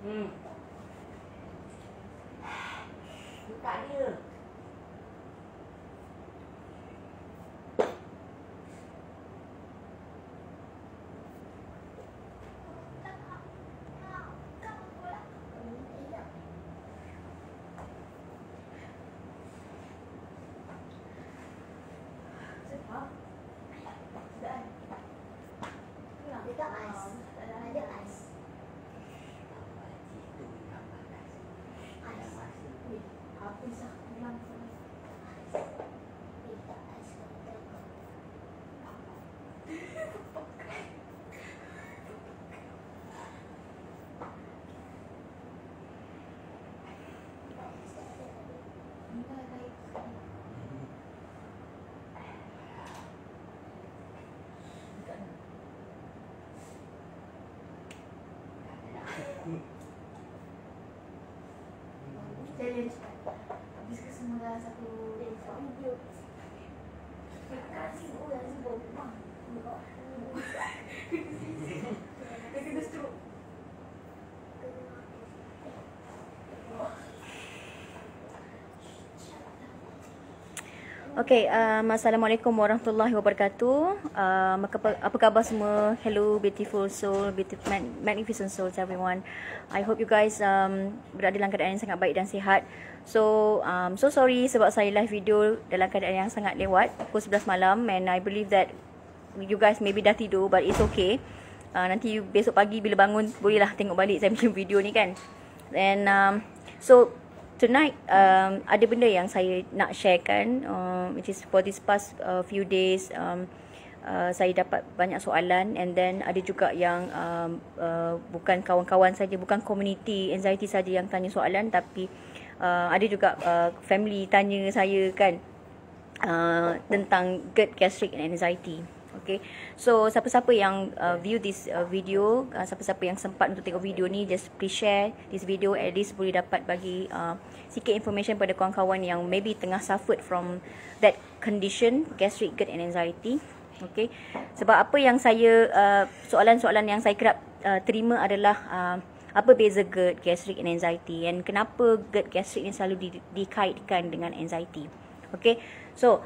Hmm. Buka dia. Dekat ais. Ada ais. Itu yang panas. Ais. Yang masih. Wih, habis lah. Hilang semua. Ais. Dekat ais. Challenge. Habis ke semua dalam satu video. Kasih oh yang sebut. Wah. Dia kena stroke. Okay, um, Assalamualaikum warahmatullahi wabarakatuh. Um, apa, apa khabar semua? Hello, beautiful soul, beautiful, mag- magnificent souls everyone. I hope you guys um, berada dalam keadaan yang sangat baik dan sihat. So, um, so sorry sebab saya live video dalam keadaan yang sangat lewat pukul 11 malam and I believe that you guys maybe dah tidur but it's okay. Uh, nanti besok pagi bila bangun bolehlah tengok balik saya punya video ni kan. And um, so tonight um, ada benda yang saya nak sharekan um, which is for this past uh, few days um, uh, saya dapat banyak soalan and then ada juga yang um, uh, bukan kawan-kawan saja bukan community anxiety saja yang tanya soalan tapi uh, ada juga uh, family tanya saya kan uh, tentang GERD gastric and anxiety Okay, so siapa-siapa yang uh, view this uh, video, uh, siapa-siapa yang sempat untuk tengok video ni, just please share this video. At least boleh dapat bagi uh, sikit information pada kawan-kawan yang maybe tengah suffered from that condition, gastric GERD and anxiety. Okay, sebab apa yang saya, uh, soalan-soalan yang saya kerap uh, terima adalah uh, apa beza GERD, gastric and anxiety? And kenapa GERD, gastric ni selalu di, dikaitkan dengan anxiety. Okay, so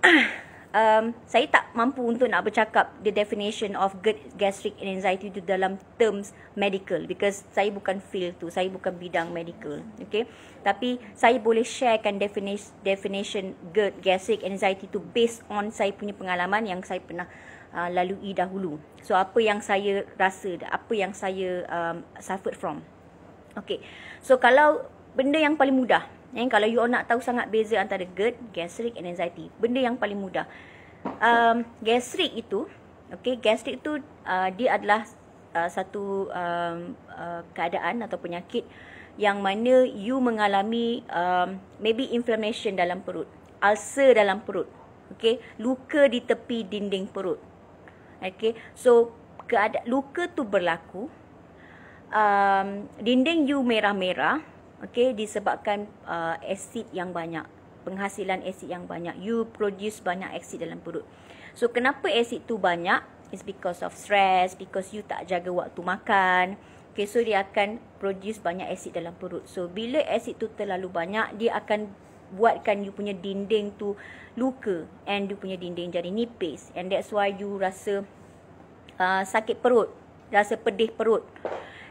um, saya tak mampu untuk nak bercakap the definition of GERD, gastric and anxiety itu dalam terms medical because saya bukan field tu, saya bukan bidang medical, okay? Tapi saya boleh sharekan definition definition GERD, gastric and anxiety itu based on saya punya pengalaman yang saya pernah uh, lalui dahulu. So apa yang saya rasa, apa yang saya um, suffered from. Okay, so kalau benda yang paling mudah Eh, kalau you all nak tahu sangat beza antara GERD, gastric and anxiety. Benda yang paling mudah. Um, gastric itu, okay, gastric itu uh, dia adalah uh, satu um, uh, keadaan atau penyakit yang mana you mengalami um, maybe inflammation dalam perut, ulcer dalam perut, okay, luka di tepi dinding perut. Okay, so keadaan luka tu berlaku, um, dinding you merah-merah, okay, disebabkan uh, asid yang banyak, penghasilan asid yang banyak. You produce banyak asid dalam perut. So kenapa asid tu banyak? It's because of stress, because you tak jaga waktu makan. Okay, so dia akan produce banyak asid dalam perut. So bila asid tu terlalu banyak, dia akan buatkan you punya dinding tu luka and you punya dinding jadi nipis and that's why you rasa uh, sakit perut, rasa pedih perut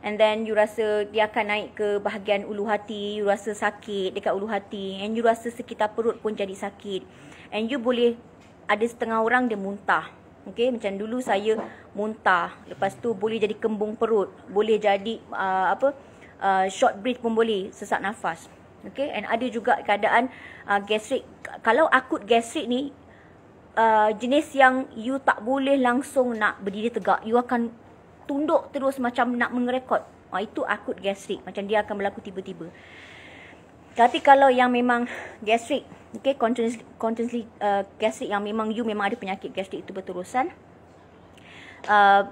and then you rasa dia akan naik ke bahagian ulu hati, you rasa sakit dekat ulu hati and you rasa sekitar perut pun jadi sakit. And you boleh ada setengah orang dia muntah. Okay, macam dulu saya muntah. Lepas tu boleh jadi kembung perut, boleh jadi uh, apa? Uh, short breath pun boleh, sesak nafas. Okay, and ada juga keadaan uh, gastrik. Kalau akut gastrik ni uh, jenis yang you tak boleh langsung nak berdiri tegak. You akan tunduk terus macam nak mengerekod. Ha, itu akut gastrik. Macam dia akan berlaku tiba-tiba. Tapi kalau yang memang gastrik, okay, continuously, continuously uh, gastrik yang memang you memang ada penyakit gastrik itu berterusan, uh,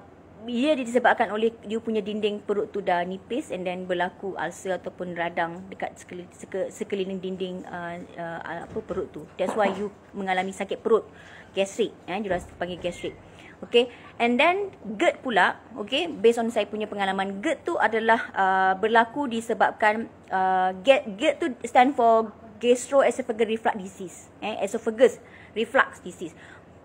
ia disebabkan oleh you punya dinding perut tu dah nipis and then berlaku ulcer ataupun radang dekat sekeliling, sekeliling dinding uh, uh, apa perut tu. That's why you mengalami sakit perut, gastrik, eh, you rasa panggil gastrik. Okay. And then GERD pula, okay, based on saya punya pengalaman, GERD tu adalah uh, berlaku disebabkan uh, GERD, tu stand for gastroesophageal reflux disease. Eh, esophagus reflux disease.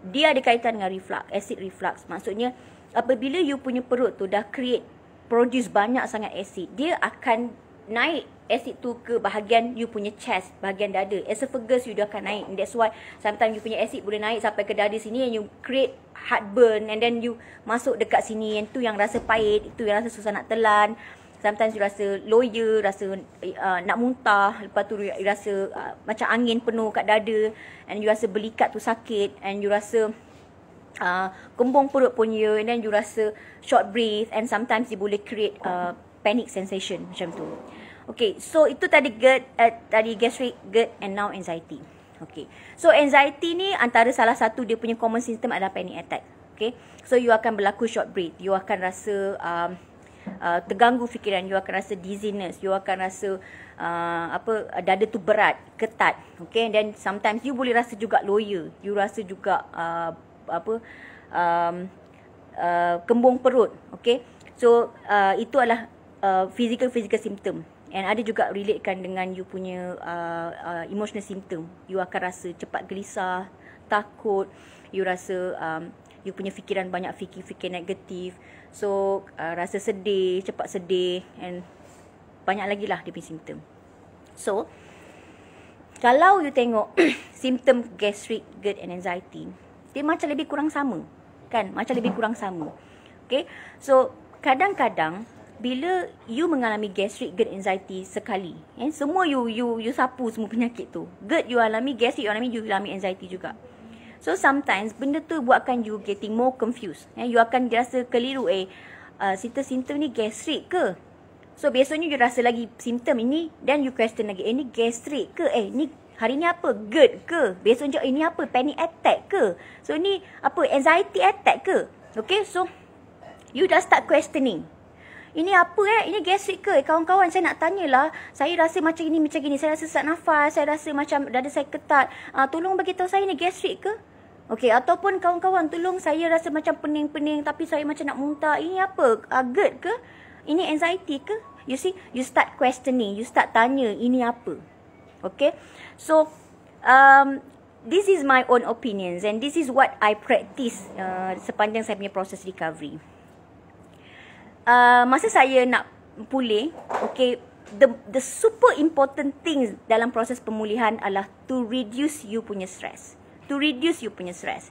Dia ada kaitan dengan reflux, acid reflux. Maksudnya apabila you punya perut tu dah create produce banyak sangat acid, dia akan naik acid tu ke bahagian you punya chest, bahagian dada. Esophagus you dah akan naik. And that's why sometimes you punya acid boleh naik sampai ke dada sini and you create heartburn and then you masuk dekat sini and tu yang rasa pahit, itu yang rasa susah nak telan. Sometimes you rasa loya, rasa uh, nak muntah, lepas tu you rasa uh, macam angin penuh kat dada and you rasa belikat tu sakit and you rasa uh, kembung perut pun you and then you rasa short breath and sometimes you boleh create uh, panic sensation macam tu. Okay, so itu tadi GERD, uh, tadi gastric GERD and now anxiety. Okay, so anxiety ni antara salah satu dia punya common symptom adalah panic attack. Okay, so you akan berlaku short breath, you akan rasa um, uh, terganggu fikiran, you akan rasa dizziness, you akan rasa uh, apa dada tu berat, ketat. Okay, then sometimes you boleh rasa juga loya, you rasa juga uh, apa um, uh, kembung perut. Okay, so uh, itu adalah uh, physical physical symptom. And ada juga relatekan dengan you punya uh, uh, emotional symptom. You akan rasa cepat gelisah takut. You rasa um, you punya fikiran banyak fikir-fikir negatif. So uh, rasa sedih cepat sedih. And banyak lagi lah dia punya symptom. So kalau you tengok symptom gastric GERD and anxiety dia macam lebih kurang sama. Kan? Macam lebih kurang sama. Okay? So kadang-kadang bila you mengalami gastric GERD anxiety sekali eh semua you you you sapu semua penyakit tu. GERD you alami gastric you alami you alami anxiety juga. So sometimes benda tu buatkan you getting more confused. Eh you akan rasa keliru eh uh, simptom-simptom ni gastric ke? So biasanya you rasa lagi simptom ini then you question lagi eh ni gastric ke? Eh ni hari ni apa? GERD ke? Besok eh ni apa? Panic attack ke? So ni apa? Anxiety attack ke? Okay so you dah start questioning ini apa eh? Ini gastric ke? Kawan-kawan saya nak tanyalah. Saya rasa macam ini, macam ini. Saya rasa sesak nafas. Saya rasa macam dada saya ketat. Uh, tolong bagi tahu saya ini gastric ke? Okey, ataupun kawan-kawan tolong saya rasa macam pening-pening tapi saya macam nak muntah. Ini apa? Uh, GERD ke? Ini anxiety ke? You see, you start questioning. You start tanya ini apa? Okay? So, um, this is my own opinions and this is what I practice uh, sepanjang saya punya proses recovery uh, masa saya nak pulih, okay, the the super important things dalam proses pemulihan adalah to reduce you punya stress. To reduce you punya stress.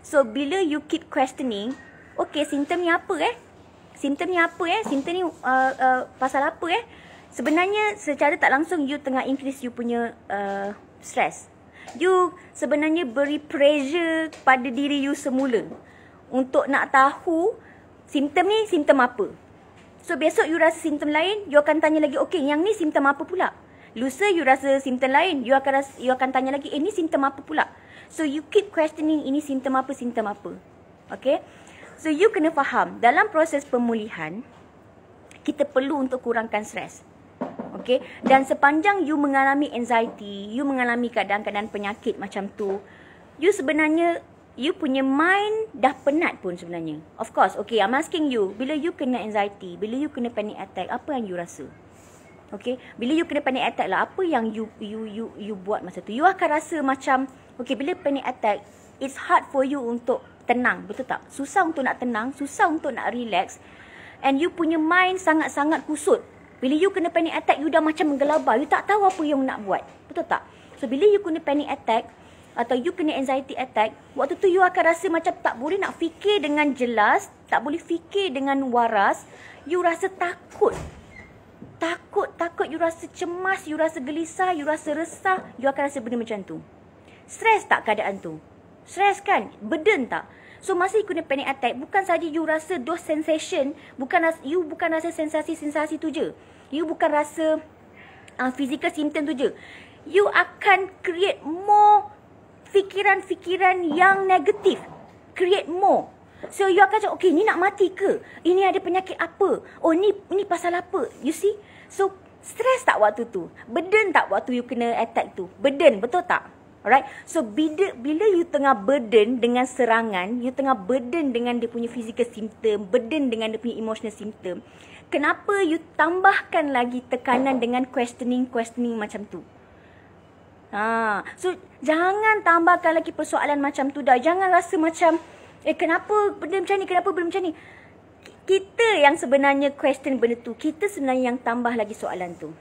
So, bila you keep questioning, okay, simptom ni apa eh? Simptom ni apa eh? Simptom ni uh, uh, pasal apa eh? Sebenarnya, secara tak langsung, you tengah increase you punya uh, stress. You sebenarnya beri pressure pada diri you semula. Untuk nak tahu, Simptom ni simptom apa? So besok you rasa simptom lain, you akan tanya lagi, okay yang ni simptom apa pula? Lusa you rasa simptom lain, you akan rasa, you akan tanya lagi, eh ni simptom apa pula? So you keep questioning ini simptom apa, simptom apa. Okay? So you kena faham, dalam proses pemulihan, kita perlu untuk kurangkan stres. Okay? Dan sepanjang you mengalami anxiety, you mengalami keadaan-keadaan penyakit macam tu, you sebenarnya you punya mind dah penat pun sebenarnya. Of course, okay, I'm asking you, bila you kena anxiety, bila you kena panic attack, apa yang you rasa? Okay, bila you kena panic attack lah, apa yang you you you you buat masa tu? You akan rasa macam, okay, bila panic attack, it's hard for you untuk tenang, betul tak? Susah untuk nak tenang, susah untuk nak relax. And you punya mind sangat-sangat kusut. Bila you kena panic attack, you dah macam menggelabah. You tak tahu apa yang nak buat. Betul tak? So, bila you kena panic attack, atau you kena anxiety attack, waktu tu you akan rasa macam tak boleh nak fikir dengan jelas, tak boleh fikir dengan waras, you rasa takut. Takut, takut, you rasa cemas, you rasa gelisah, you rasa resah, you akan rasa benda macam tu. Stres tak keadaan tu? Stres kan? Burden tak? So masa you kena panic attack, bukan saja you rasa those sensation, bukan you bukan rasa sensasi-sensasi tu je. You bukan rasa uh, physical symptom tu je. You akan create more fikiran-fikiran yang negatif. Create more. So you akan cakap, okay ni nak mati ke? Ini ada penyakit apa? Oh ni ni pasal apa? You see? So stress tak waktu tu? Burden tak waktu you kena attack tu? Burden, betul tak? Alright. So bila bila you tengah burden dengan serangan, you tengah burden dengan dia punya physical symptom, burden dengan dia punya emotional symptom, kenapa you tambahkan lagi tekanan dengan questioning questioning macam tu? Ha, so jangan tambahkan lagi persoalan macam tu dah. Jangan rasa macam eh kenapa benda macam ni, kenapa benda macam ni? Kita yang sebenarnya question benda tu, kita sebenarnya yang tambah lagi soalan tu.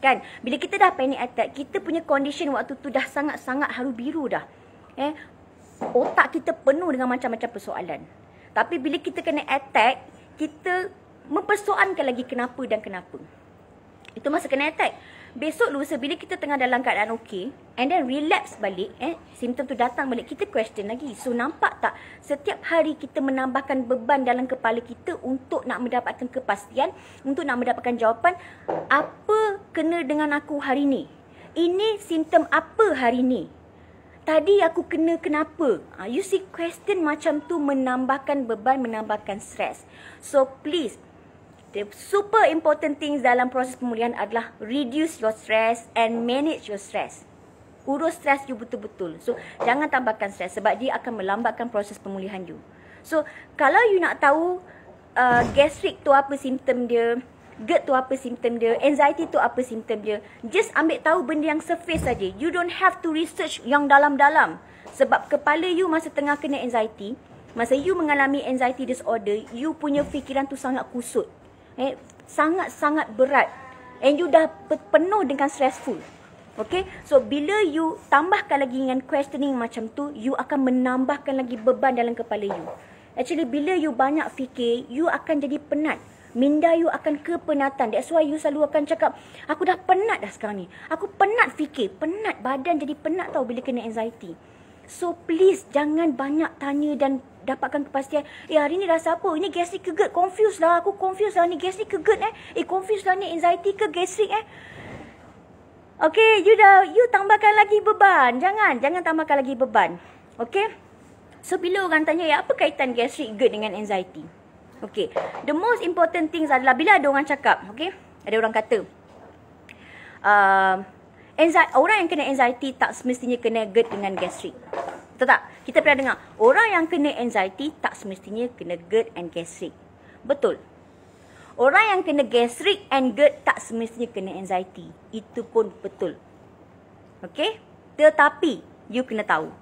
Kan? Bila kita dah panic attack, kita punya condition waktu tu dah sangat-sangat haru biru dah. Eh, otak kita penuh dengan macam-macam persoalan. Tapi bila kita kena attack, kita mempersoalkan lagi kenapa dan kenapa. Itu masa kena attack. Besok lusa bila kita tengah dalam keadaan okey and then relapse balik eh simptom tu datang balik kita question lagi. So nampak tak setiap hari kita menambahkan beban dalam kepala kita untuk nak mendapatkan kepastian, untuk nak mendapatkan jawapan apa kena dengan aku hari ni? Ini simptom apa hari ni? Tadi aku kena kenapa? Uh, you see question macam tu menambahkan beban, menambahkan stres. So please The super important things dalam proses pemulihan adalah reduce your stress and manage your stress. Urus stress you betul-betul. So, jangan tambahkan stress sebab dia akan melambatkan proses pemulihan you. So, kalau you nak tahu uh, gastric tu apa simptom dia, GERD tu apa simptom dia, anxiety tu apa simptom dia, just ambil tahu benda yang surface saja. You don't have to research yang dalam-dalam. Sebab kepala you masa tengah kena anxiety, masa you mengalami anxiety disorder, you punya fikiran tu sangat kusut eh, sangat-sangat berat and you dah penuh dengan stressful. Okay, so bila you tambahkan lagi dengan questioning macam tu, you akan menambahkan lagi beban dalam kepala you. Actually, bila you banyak fikir, you akan jadi penat. Minda you akan kepenatan. That's why you selalu akan cakap, aku dah penat dah sekarang ni. Aku penat fikir. Penat badan jadi penat tau bila kena anxiety. So please jangan banyak tanya dan dapatkan kepastian. Eh hari ni rasa apa? Ini gastric ke GERD? Confused lah. Aku confused lah. Ni gastric ke GERD eh? Eh confused lah ni anxiety ke gastric eh? Okay, you dah, you tambahkan lagi beban. Jangan, jangan tambahkan lagi beban. Okay? So, bila orang tanya, ya apa kaitan gastric GERD dengan anxiety? Okay, the most important things adalah bila ada orang cakap, okay? Ada orang kata, uh, anxiety, orang yang kena anxiety tak semestinya kena GERD dengan gastric. Betul tak? Kita pernah dengar, orang yang kena anxiety tak semestinya kena GERD and gastric. Betul. Orang yang kena gastric and GERD tak semestinya kena anxiety. Itu pun betul. Okay? Tetapi, you kena tahu.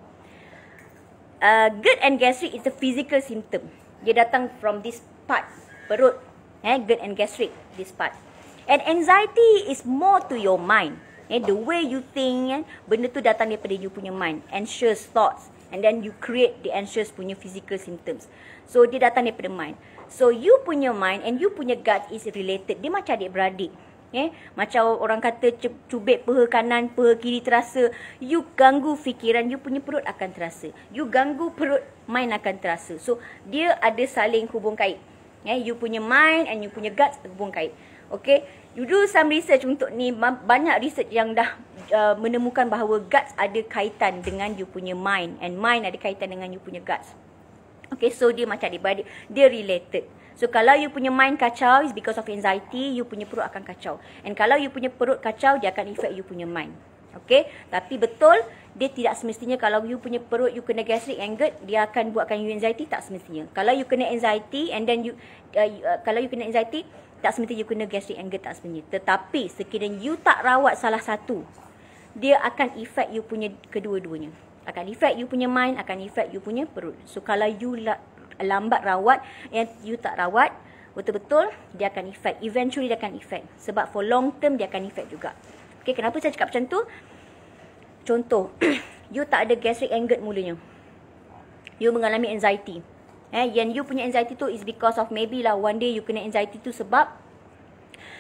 Uh, GERD and gastric is a physical symptom. Dia datang from this part, perut. Eh, GERD and gastric, this part. And anxiety is more to your mind. Eh, the way you think, eh, benda tu datang daripada you punya mind. Anxious thoughts. And then you create the anxious punya physical symptoms. So, dia datang daripada mind. So, you punya mind and you punya gut is related. Dia macam adik-beradik. Eh, macam orang kata cubit peha kanan, peha kiri terasa. You ganggu fikiran, you punya perut akan terasa. You ganggu perut, mind akan terasa. So, dia ada saling hubung kait. Eh, you punya mind and you punya gut hubung kait. Okay, you do some research untuk ni banyak research yang dah uh, menemukan bahawa guts ada kaitan dengan you punya mind and mind ada kaitan dengan you punya guts. Okay, so dia macam adik dia related. So kalau you punya mind kacau is because of anxiety, you punya perut akan kacau. And kalau you punya perut kacau, dia akan affect you punya mind. Okay, tapi betul dia tidak semestinya kalau you punya perut you kena gastric and GERD, dia akan buatkan you anxiety tak semestinya. Kalau you kena anxiety and then you uh, uh, kalau you kena anxiety, tak semestinya you kena gastric anger tak semestinya. Tetapi sekiranya you tak rawat salah satu, dia akan effect you punya kedua-duanya. Akan effect you punya mind, akan effect you punya perut. So kalau you lambat rawat, yang you tak rawat, betul-betul dia akan effect. Eventually dia akan effect. Sebab for long term dia akan effect juga. Okay, kenapa saya cakap macam tu? Contoh, you tak ada gastric anger mulanya. You mengalami anxiety. Eh, yang you punya anxiety tu is because of maybe lah one day you kena anxiety tu sebab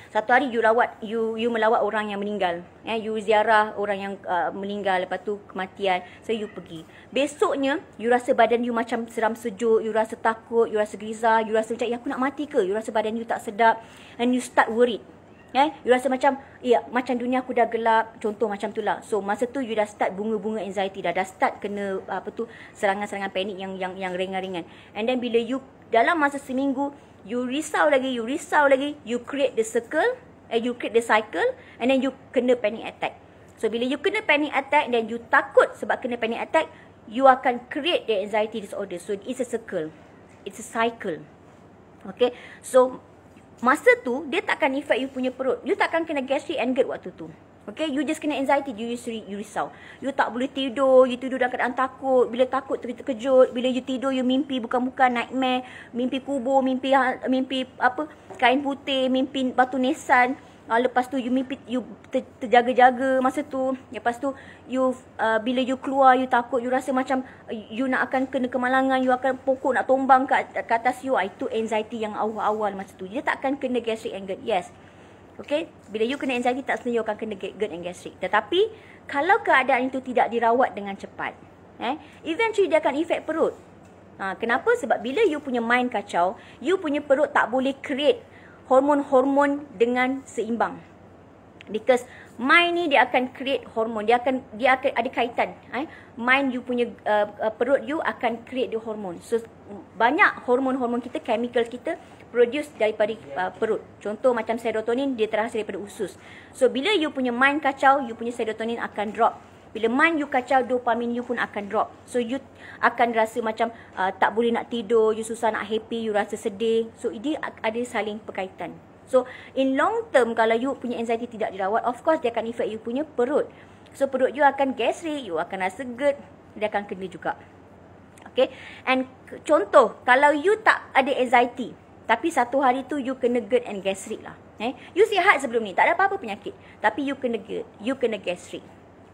satu hari you lawat you you melawat orang yang meninggal. Eh, you ziarah orang yang uh, meninggal lepas tu kematian. So you pergi. Besoknya you rasa badan you macam seram sejuk, you rasa takut, you rasa gelisah, you rasa macam ya aku nak mati ke? You rasa badan you tak sedap and you start worried. Eh, you rasa macam, ya, macam dunia aku dah gelap. Contoh macam tu lah. So, masa tu you dah start bunga-bunga anxiety dah. Dah start kena, apa tu, serangan-serangan panik yang yang yang ringan-ringan. And then bila you, dalam masa seminggu, you risau lagi, you risau lagi, you create the circle, eh, you create the cycle, and then you kena panic attack. So bila you kena panic attack dan you takut sebab kena panic attack, you akan create the anxiety disorder. So it's a circle. It's a cycle. Okay. So masa tu dia takkan effect you punya perut. You takkan kena gastric and GERD waktu tu. Okay, you just kena anxiety, you, you risau. You tak boleh tidur, you tidur dalam keadaan takut. Bila takut, terkejut. Bila you tidur, you mimpi bukan-bukan nightmare. Mimpi kubur, mimpi ha, mimpi apa kain putih, mimpi batu nisan. Uh, lepas tu you mimpi you ter, terjaga-jaga masa tu. Lepas tu you uh, bila you keluar you takut you rasa macam uh, you nak akan kena kemalangan, you akan pokok nak tumbang kat, kat atas you. Uh, itu anxiety yang awal-awal masa tu. Dia tak akan kena gastric anger. Yes. Okay, bila you kena anxiety tak sebenarnya you akan kena GERD and gastric. Tetapi kalau keadaan itu tidak dirawat dengan cepat, eh, eventually dia akan efek perut. Ha, kenapa? Sebab bila you punya mind kacau, you punya perut tak boleh create hormon-hormon dengan seimbang. Because mind ni dia akan create hormon, dia akan dia akan ada kaitan. Eh? Mind you punya uh, uh, perut you akan create the hormon. So banyak hormon-hormon kita, chemical kita produce daripada uh, perut. Contoh macam serotonin dia terhasil daripada usus. So bila you punya mind kacau, you punya serotonin akan drop. Bila mind you kacau, dopamin you pun akan drop. So you akan rasa macam uh, tak boleh nak tidur, you susah nak happy, you rasa sedih. So dia ada saling berkaitan. So in long term kalau you punya anxiety tidak dirawat, of course dia akan effect you punya perut. So perut you akan gastric, you akan rasa GERD, dia akan kena juga. Okay. And contoh, kalau you tak ada anxiety, tapi satu hari tu you kena GERD and gastric lah. Eh? You sihat sebelum ni, tak ada apa-apa penyakit. Tapi you kena GERD, you kena gastric.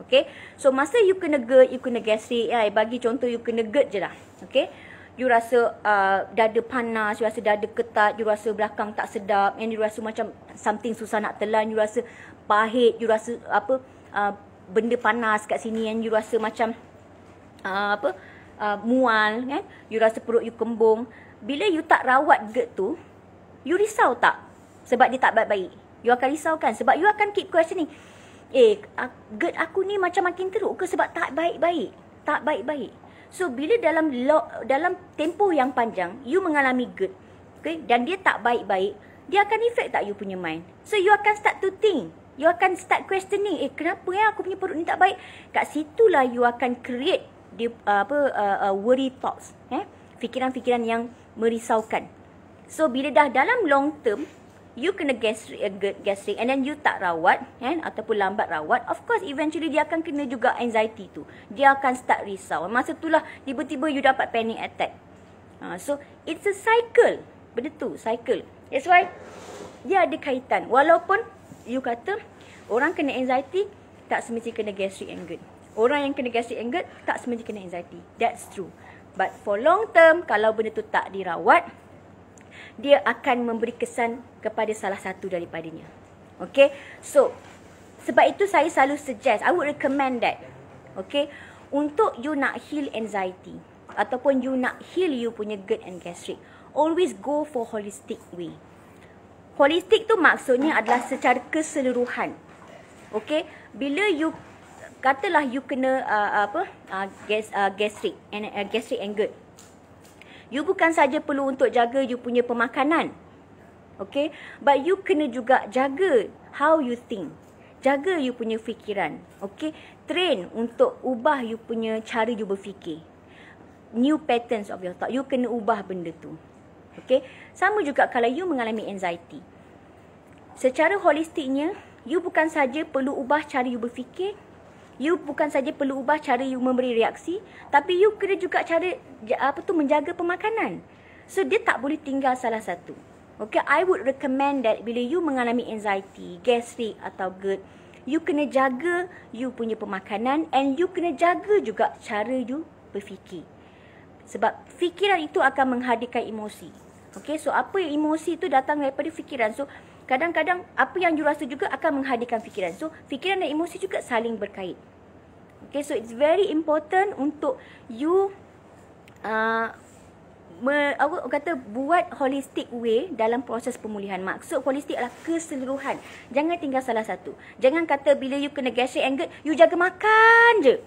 Okay. So masa you kena GERD, you kena gastric. Ya, bagi contoh you kena GERD je lah. Okay. You rasa uh, dada panas, you rasa dada ketat, you rasa belakang tak sedap. And you rasa macam something susah nak telan. You rasa pahit, you rasa apa uh, benda panas kat sini. And you rasa macam uh, apa uh, mual. Kan? You rasa perut you kembung. Bila you tak rawat GERD tu, you risau tak? Sebab dia tak baik-baik. You akan risau kan? Sebab you akan keep questioning eh GERD aku ni macam makin teruk ke sebab tak baik-baik. Tak baik-baik. So bila dalam dalam tempoh yang panjang you mengalami GERD okay, dan dia tak baik-baik, dia akan effect tak you punya mind. So you akan start to think. You akan start questioning, eh kenapa ya aku punya perut ni tak baik? Kat situlah you akan create di, uh, apa uh, uh, worry thoughts, eh? Fikiran-fikiran yang merisaukan. So bila dah dalam long term you kena gastric, uh, gastric and then you tak rawat kan ataupun lambat rawat of course eventually dia akan kena juga anxiety tu. Dia akan start risau. Masa itulah tiba-tiba you dapat panic attack. Ha, so it's a cycle. Benda tu cycle. That's why dia ada kaitan. Walaupun you kata orang kena anxiety tak semestinya kena gastric and GERD. Orang yang kena gastric and GERD tak semestinya kena anxiety. That's true. But for long term kalau benda tu tak dirawat dia akan memberi kesan kepada salah satu daripadanya. Okay, so sebab itu saya selalu suggest, I would recommend that. Okay, untuk you nak heal anxiety ataupun you nak heal you punya GERD and gastric, always go for holistic way. Holistic tu maksudnya adalah secara keseluruhan. Okay, bila you katalah you kena uh, apa uh, gas, uh, gastric and uh, gastric and GERD You bukan saja perlu untuk jaga you punya pemakanan. Okay. But you kena juga jaga how you think. Jaga you punya fikiran. Okay. Train untuk ubah you punya cara you berfikir. New patterns of your thought. You kena ubah benda tu. Okay. Sama juga kalau you mengalami anxiety. Secara holistiknya, you bukan saja perlu ubah cara you berfikir. You bukan saja perlu ubah cara you memberi reaksi, tapi you kena juga cara apa tu menjaga pemakanan. So dia tak boleh tinggal salah satu. Okay, I would recommend that bila you mengalami anxiety, gastric atau GERD, you kena jaga you punya pemakanan and you kena jaga juga cara you berfikir. Sebab fikiran itu akan menghadirkan emosi. Okay, so apa emosi itu datang daripada fikiran. So, kadang-kadang apa yang you rasa juga akan menghadirkan fikiran. So, fikiran dan emosi juga saling berkait. Okay, so it's very important untuk you uh, me, aku kata buat holistic way dalam proses pemulihan. Maksud holistic adalah keseluruhan. Jangan tinggal salah satu. Jangan kata bila you kena gastric and GERD, you jaga makan je.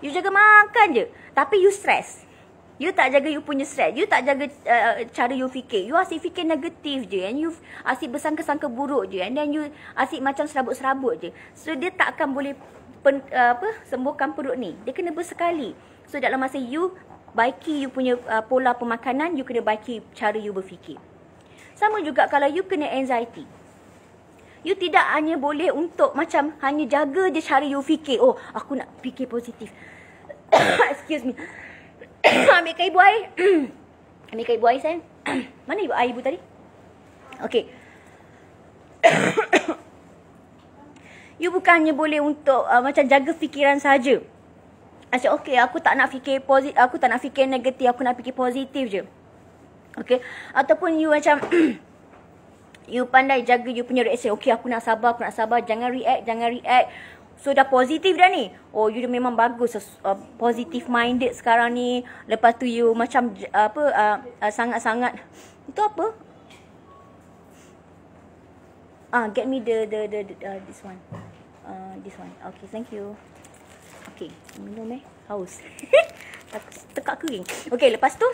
You jaga makan je. Tapi you stress. You tak jaga you punya stress. You tak jaga uh, cara you fikir. You asyik fikir negatif je. And you asyik bersangka-sangka buruk je. And then you asyik macam serabut-serabut je. So, dia tak akan boleh pen, uh, apa sembuhkan perut ni. Dia kena bersekali. So dalam masa you baiki you punya uh, pola pemakanan, you kena baiki cara you berfikir. Sama juga kalau you kena anxiety. You tidak hanya boleh untuk macam hanya jaga je cara you fikir. Oh, aku nak fikir positif. Excuse me. Ambil ibu air. Ambil ibu air sayang. Mana ibu air ibu tadi? Okay. you bukannya boleh untuk uh, macam jaga fikiran saja. Macam okay, aku tak nak fikir positif, aku tak nak fikir negatif, aku nak fikir positif je. Okay. Ataupun you macam you pandai jaga you punya reaction. Okay, aku nak sabar, aku nak sabar. Jangan react, jangan react. So dah positif dah ni. Oh, you memang bagus. Uh, positive minded sekarang ni. Lepas tu you macam uh, apa, uh, uh, sangat-sangat. Itu apa? Ah, get me the the the, the uh, this one. Uh, this one. Okay, thank you. Okay, minum eh. Haus. Tekak kering. Okay, lepas tu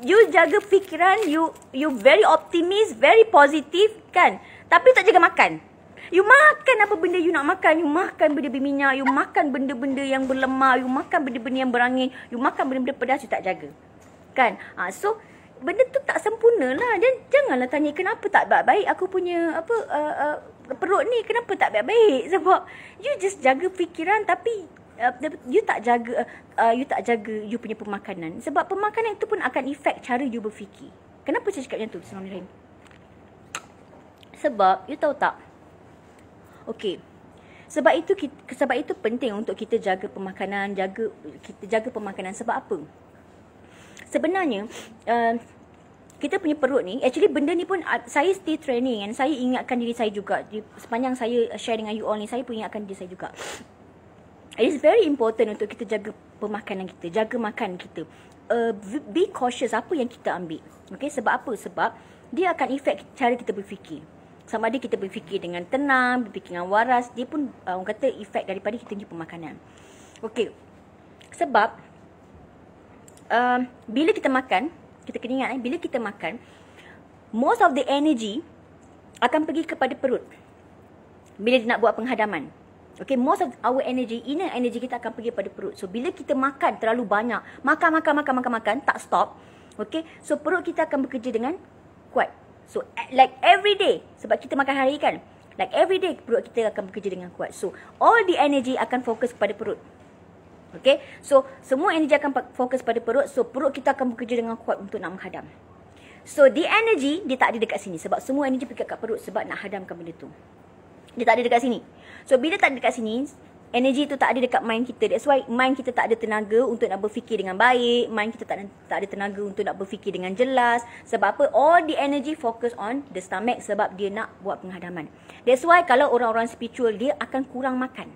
you jaga fikiran you you very optimis, very positive kan. Tapi tak jaga makan. You makan apa benda you nak makan. You makan benda berminyak. You makan benda-benda yang berlemak. You makan benda-benda yang berangin. You makan benda-benda pedas you tak jaga. Kan? Ha, so, benda tu tak sempurna lah. Dan janganlah tanya kenapa tak baik-baik aku punya apa uh, uh, perut ni. Kenapa tak baik-baik. Sebab you just jaga fikiran tapi uh, you tak jaga uh, you tak jaga you punya pemakanan sebab pemakanan itu pun akan efek cara you berfikir kenapa saya cakap macam tu Bismillahirrahmanirrahim sebab you tahu tak okey sebab itu sebab itu penting untuk kita jaga pemakanan jaga kita jaga pemakanan sebab apa sebenarnya uh, kita punya perut ni actually benda ni pun uh, saya stay training and saya ingatkan diri saya juga sepanjang saya share dengan you all ni saya pun ingatkan diri saya juga It is very important untuk kita jaga pemakanan kita, jaga makan kita. Uh, be cautious apa yang kita ambil. Okay, sebab apa? Sebab dia akan efek cara kita berfikir. Sama ada kita berfikir dengan tenang, berfikir dengan waras, dia pun uh, orang kata efek daripada kita punya pemakanan. Okay, sebab uh, bila kita makan, kita kena ingat eh, bila kita makan, most of the energy akan pergi kepada perut. Bila dia nak buat penghadaman. Okay, most of our energy, inner energy kita akan pergi pada perut. So, bila kita makan terlalu banyak, makan, makan, makan, makan, makan, tak stop. Okay, so perut kita akan bekerja dengan kuat. So, like every day, sebab kita makan hari kan, like every day perut kita akan bekerja dengan kuat. So, all the energy akan fokus kepada perut. Okay, so semua energy akan fokus pada perut. So, perut kita akan bekerja dengan kuat untuk nak menghadam. So, the energy, dia tak ada dekat sini. Sebab semua energy pergi kat perut sebab nak hadamkan benda tu. Dia tak ada dekat sini. So bila tak ada dekat sini, energy tu tak ada dekat mind kita. That's why mind kita tak ada tenaga untuk nak berfikir dengan baik. Mind kita tak ada, tak ada tenaga untuk nak berfikir dengan jelas. Sebab apa? All the energy focus on the stomach sebab dia nak buat penghadaman. That's why kalau orang-orang spiritual, dia akan kurang makan.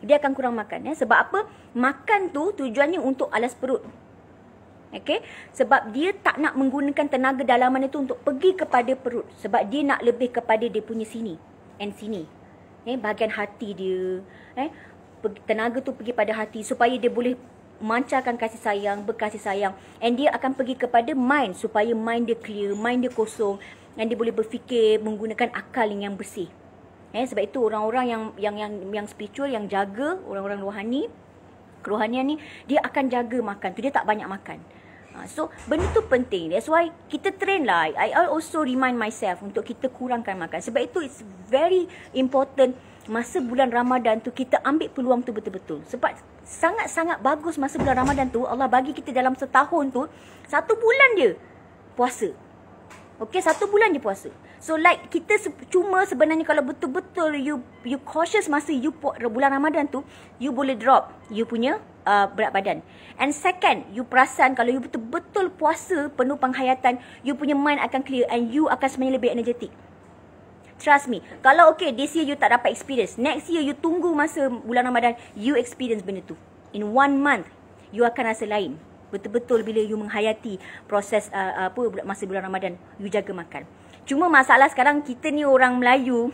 Dia akan kurang makan. Ya? Sebab apa? Makan tu tujuannya untuk alas perut. Okay? Sebab dia tak nak menggunakan tenaga dalaman itu untuk pergi kepada perut. Sebab dia nak lebih kepada dia punya sini. And sini eh bahagian hati dia eh tenaga tu pergi pada hati supaya dia boleh mancarkan kasih sayang berkasih sayang. And dia akan pergi kepada mind supaya mind dia clear mind dia kosong. Dan dia boleh berfikir menggunakan akal yang bersih. Eh sebab itu orang-orang yang yang yang yang spiritual yang jaga orang-orang rohani kerohanian ni dia akan jaga makan tu. Dia tak banyak makan Ha, so benda tu penting. That's why kita train lah. I also remind myself untuk kita kurangkan makan. Sebab itu it's very important masa bulan Ramadan tu kita ambil peluang tu betul-betul. Sebab sangat-sangat bagus masa bulan Ramadan tu Allah bagi kita dalam setahun tu satu bulan dia puasa. Okay, satu bulan je puasa. So like kita se- cuma sebenarnya kalau betul-betul you you cautious masa you bulan Ramadan tu, you boleh drop you punya uh, berat badan. And second, you perasan kalau you betul-betul puasa penuh penghayatan, you punya mind akan clear and you akan sebenarnya lebih energetik. Trust me. Kalau okay, this year you tak dapat experience. Next year you tunggu masa bulan Ramadan, you experience benda tu. In one month, you akan rasa lain. Betul-betul bila you menghayati proses uh, apa masa bulan Ramadan, you jaga makan. Cuma masalah sekarang kita ni orang Melayu,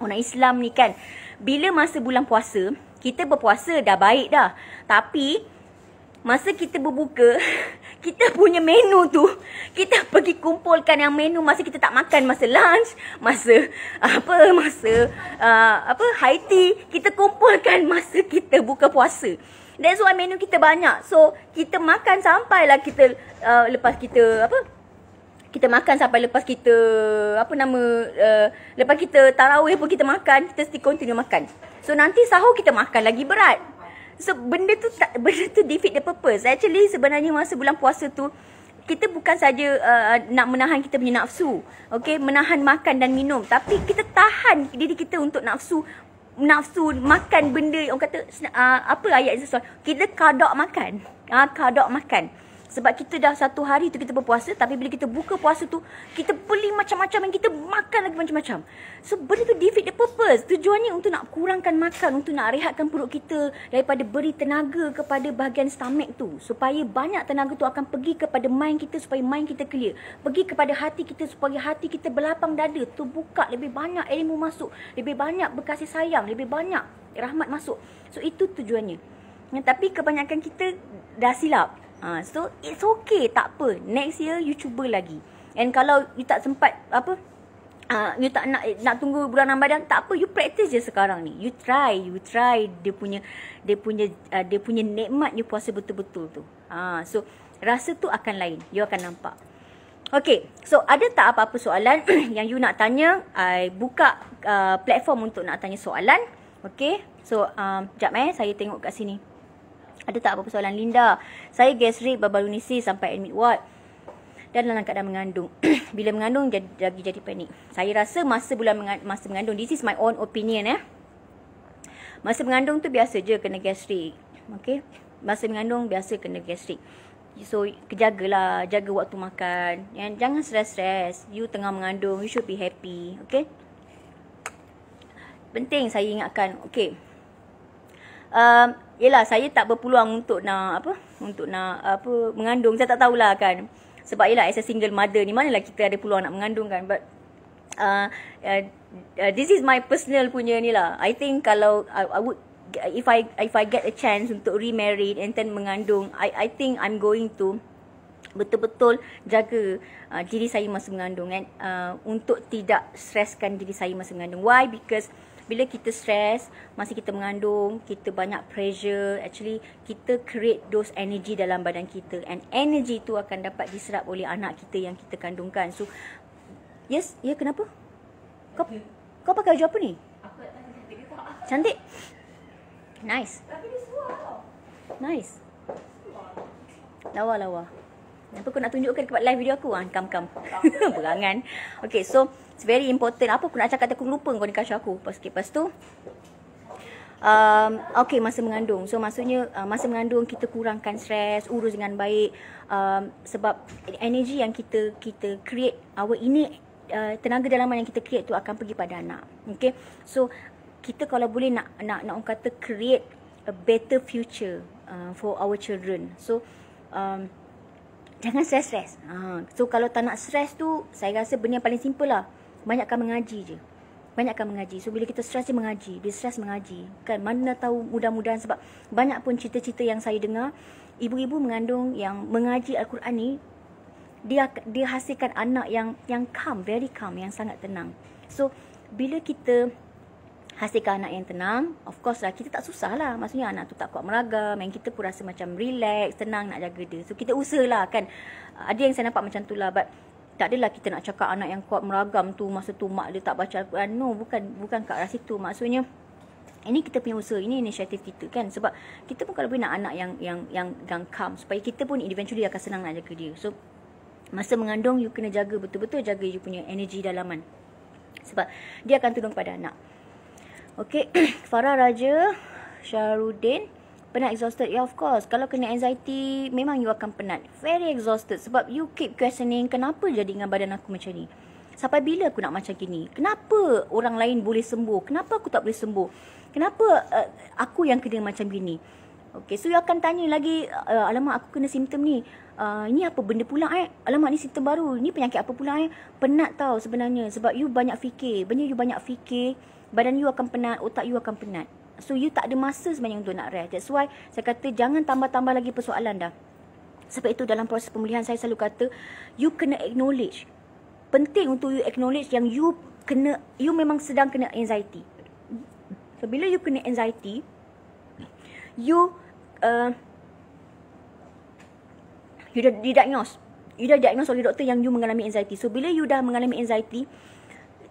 orang Islam ni kan, bila masa bulan puasa, kita berpuasa dah baik dah. Tapi masa kita berbuka, kita punya menu tu, kita pergi kumpulkan yang menu masa kita tak makan masa lunch, masa apa, masa uh, apa high tea, kita kumpulkan masa kita buka puasa. That's why menu kita banyak. So, kita makan sampailah kita uh, lepas kita apa? Kita makan sampai lepas kita apa nama uh, lepas kita tarawih pun kita makan, kita still continue makan. So nanti sahur kita makan lagi berat. So benda tu tak benda tu defeat the purpose. Actually sebenarnya masa bulan puasa tu kita bukan saja uh, nak menahan kita punya nafsu. Okay, menahan makan dan minum. Tapi kita tahan diri kita untuk nafsu nafsu makan benda orang kata uh, apa ayat sesuatu kita kadok makan. Ah uh, kadok makan sebab kita dah satu hari tu kita berpuasa tapi bila kita buka puasa tu kita beli macam-macam dan kita makan lagi macam-macam. So benda tu defeat the purpose. Tujuannya untuk nak kurangkan makan, untuk nak rehatkan perut kita daripada beri tenaga kepada bahagian stomach tu. Supaya banyak tenaga tu akan pergi kepada mind kita supaya mind kita clear. Pergi kepada hati kita supaya hati kita berlapang dada. Tu buka lebih banyak ilmu masuk. Lebih banyak berkasih sayang. Lebih banyak rahmat masuk. So itu tujuannya. Tapi kebanyakan kita dah silap. Ha, so it's okay, tak apa. Next year you cuba lagi. And kalau you tak sempat apa uh, you tak nak nak tunggu bulan Ramadan, tak apa, you practice je sekarang ni. You try, you try dia punya dia punya uh, dia punya nikmat you puasa betul-betul tu. Ha, so rasa tu akan lain. You akan nampak. Okay, so ada tak apa-apa soalan yang you nak tanya? I buka uh, platform untuk nak tanya soalan. Okay, so um, sekejap eh, saya tengok kat sini. Ada tak apa persoalan Linda? Saya gastrik baru-baru ni sampai admit ward. Dan dalam keadaan mengandung. Bila mengandung jadi, lagi jadi panik. Saya rasa masa bulan mengandung, masa mengandung. This is my own opinion eh. Masa mengandung tu biasa je kena gastrik. Okay. Masa mengandung biasa kena gastrik. So kejagalah. Jaga waktu makan. And jangan stress-stress. You tengah mengandung. You should be happy. Okay. Penting saya ingatkan. Okay. Um, Yelah saya tak berpeluang untuk nak apa untuk nak apa mengandung. Saya tak tahulah kan. Sebab yelah as a single mother ni manalah kita ada peluang nak mengandung kan. But uh, uh, uh, this is my personal punya ni lah. I think kalau I, I would if I if I get a chance untuk remarry and then mengandung I I think I'm going to betul-betul jaga uh, diri saya masa mengandung kan uh, untuk tidak streskan diri saya masa mengandung. Why? Because bila kita stress masa kita mengandung kita banyak pressure actually kita create those energy dalam badan kita. And energy tu akan dapat diserap oleh anak kita yang kita kandungkan. So yes ya kenapa? Kau kau pakai baju apa ni? Cantik nice. Nice. Lawa lawa. Apa kau nak tunjukkan kepada live video aku? Ah, kam kam. Perangan. Okay, so it's very important. Apa aku nak cakap aku lupa kau ni kasih aku. Pas okay, lepas tu um, okay masa mengandung. So maksudnya uh, masa mengandung kita kurangkan stres, urus dengan baik um, sebab energy yang kita kita create our ini uh, tenaga dalaman yang kita create tu akan pergi pada anak. Okay. So kita kalau boleh nak nak nak orang kata create a better future uh, for our children. So um, Jangan stres-stres. Ha. So kalau tak nak stres tu, saya rasa benda yang paling simple lah. Banyakkan mengaji je. Banyakkan mengaji. So bila kita stres je mengaji. Bila stres mengaji. Kan mana tahu mudah-mudahan sebab banyak pun cerita-cerita yang saya dengar. Ibu-ibu mengandung yang mengaji Al-Quran ni. Dia dia hasilkan anak yang yang calm, very calm, yang sangat tenang. So bila kita hasilkan anak yang tenang, of course lah kita tak susah lah. Maksudnya anak tu tak kuat meragam, yang kita pun rasa macam relax, tenang nak jaga dia. So kita usahalah kan. Ada yang saya nampak macam tu lah. But tak adalah kita nak cakap anak yang kuat meragam tu masa tu mak dia tak baca Al-Quran. No, bukan bukan kat arah situ. Maksudnya ini kita punya usaha, ini inisiatif kita kan. Sebab kita pun kalau boleh nak anak yang yang yang calm supaya kita pun eventually akan senang nak jaga dia. So masa mengandung you kena jaga betul-betul jaga you punya energi dalaman. Sebab dia akan turun pada anak. Okay, Farah Raja Syarudin Penat exhausted? Ya, yeah, of course. Kalau kena anxiety, memang you akan penat. Very exhausted. Sebab you keep questioning, kenapa jadi dengan badan aku macam ni? Sampai bila aku nak macam gini? Kenapa orang lain boleh sembuh? Kenapa aku tak boleh sembuh? Kenapa uh, aku yang kena macam gini? Okay, so you akan tanya lagi, uh, alamak aku kena simptom ni. Uh, ini apa benda pula eh? Alamak ni simptom baru. Ini penyakit apa pula eh? Penat tau sebenarnya. Sebab you banyak fikir. Benda you banyak fikir badan you akan penat, otak you akan penat. So you tak ada masa sebenarnya untuk nak rest. That's why saya kata jangan tambah-tambah lagi persoalan dah. Sebab itu dalam proses pemulihan saya selalu kata you kena acknowledge. Penting untuk you acknowledge yang you kena you memang sedang kena anxiety. So bila you kena anxiety you uh, you dah didiagnose. You dah diagnose oleh doktor yang you mengalami anxiety. So bila you dah mengalami anxiety,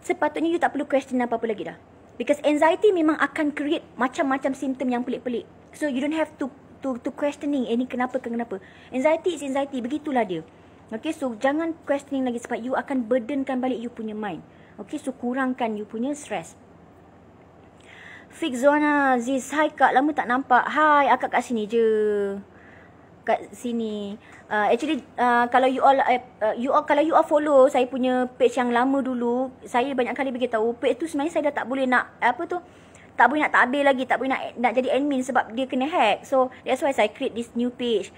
sepatutnya you tak perlu question apa-apa lagi dah. Because anxiety memang akan create macam-macam simptom yang pelik-pelik. So you don't have to to to questioning ini eh, kenapa ke kenapa. Anxiety is anxiety, begitulah dia. Okay, so jangan questioning lagi sebab you akan burdenkan balik you punya mind. Okay, so kurangkan you punya stress. Fix Zona Ziz, hai kak, lama tak nampak. Hai, akak kat sini je. Kat sini. Uh, actually uh, kalau you all uh, uh, you all kalau you all follow saya punya page yang lama dulu, saya banyak kali beritahu page tu sebenarnya saya dah tak boleh nak apa tu tak boleh nak tabir lagi, tak boleh nak nak jadi admin sebab dia kena hack. So that's why saya create this new page.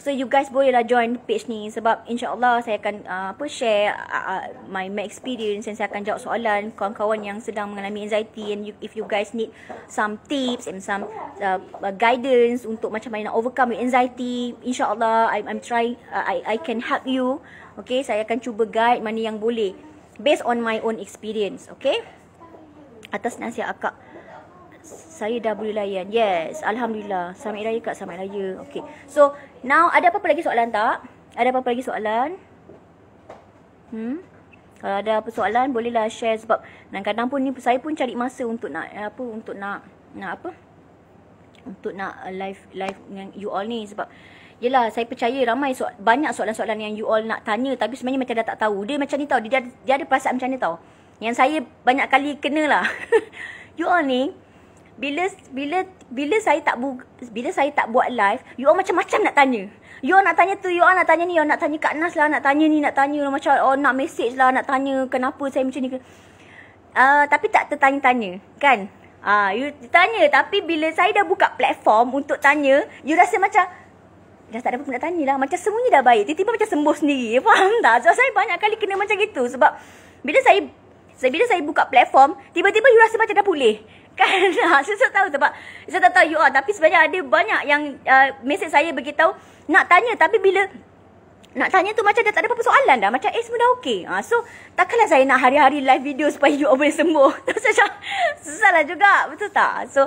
So you guys bolehlah join page ni sebab insya-Allah saya akan uh, apa share uh, uh, my my experience dan saya akan jawab soalan kawan-kawan yang sedang mengalami anxiety and you, if you guys need some tips and some uh, uh, guidance untuk macam mana nak overcome your anxiety, insya-Allah I I'm trying uh, I I can help you. Okay, saya akan cuba guide mana yang boleh based on my own experience, okay? Atas nasihat akak saya dah boleh layan. Yes, alhamdulillah. Selamat raya Kak, selamat raya. Okey. So, now ada apa-apa lagi soalan tak? Ada apa-apa lagi soalan? Hmm? Kalau ada apa soalan bolehlah share sebab kadang-kadang pun ni saya pun cari masa untuk nak apa untuk nak nak apa? Untuk nak live live dengan you all ni sebab Yelah, saya percaya ramai so, banyak soalan-soalan yang you all nak tanya tapi sebenarnya macam dah tak tahu. Dia macam ni tau, dia, dia ada perasaan macam ni tau. Yang saya banyak kali kena lah. you all ni, bila bila bila saya tak bu, bila saya tak buat live, you all macam-macam nak tanya. You all nak tanya tu, you all nak tanya ni, you all nak tanya Kak Nas lah, nak tanya ni, nak tanya lah, macam oh nak message lah, nak tanya kenapa saya macam ni. Uh, tapi tak tertanya-tanya, kan? Ah, uh, you tanya tapi bila saya dah buka platform untuk tanya, you rasa macam dah tak ada apa nak tanya lah. Macam semuanya dah baik. Tiba-tiba macam sembuh sendiri. Faham tak? So, saya banyak kali kena macam gitu. Sebab bila saya bila saya buka platform, tiba-tiba you rasa macam dah pulih. Kan? saya tak tahu sebab saya tak tahu you all tapi sebenarnya ada banyak yang uh, mesej saya beritahu nak tanya tapi bila nak tanya tu macam dah tak ada apa-apa soalan dah. Macam eh semua dah okey. Ha, so takkanlah saya nak hari-hari live video supaya you all boleh sembuh. Susah lah juga. Betul tak? So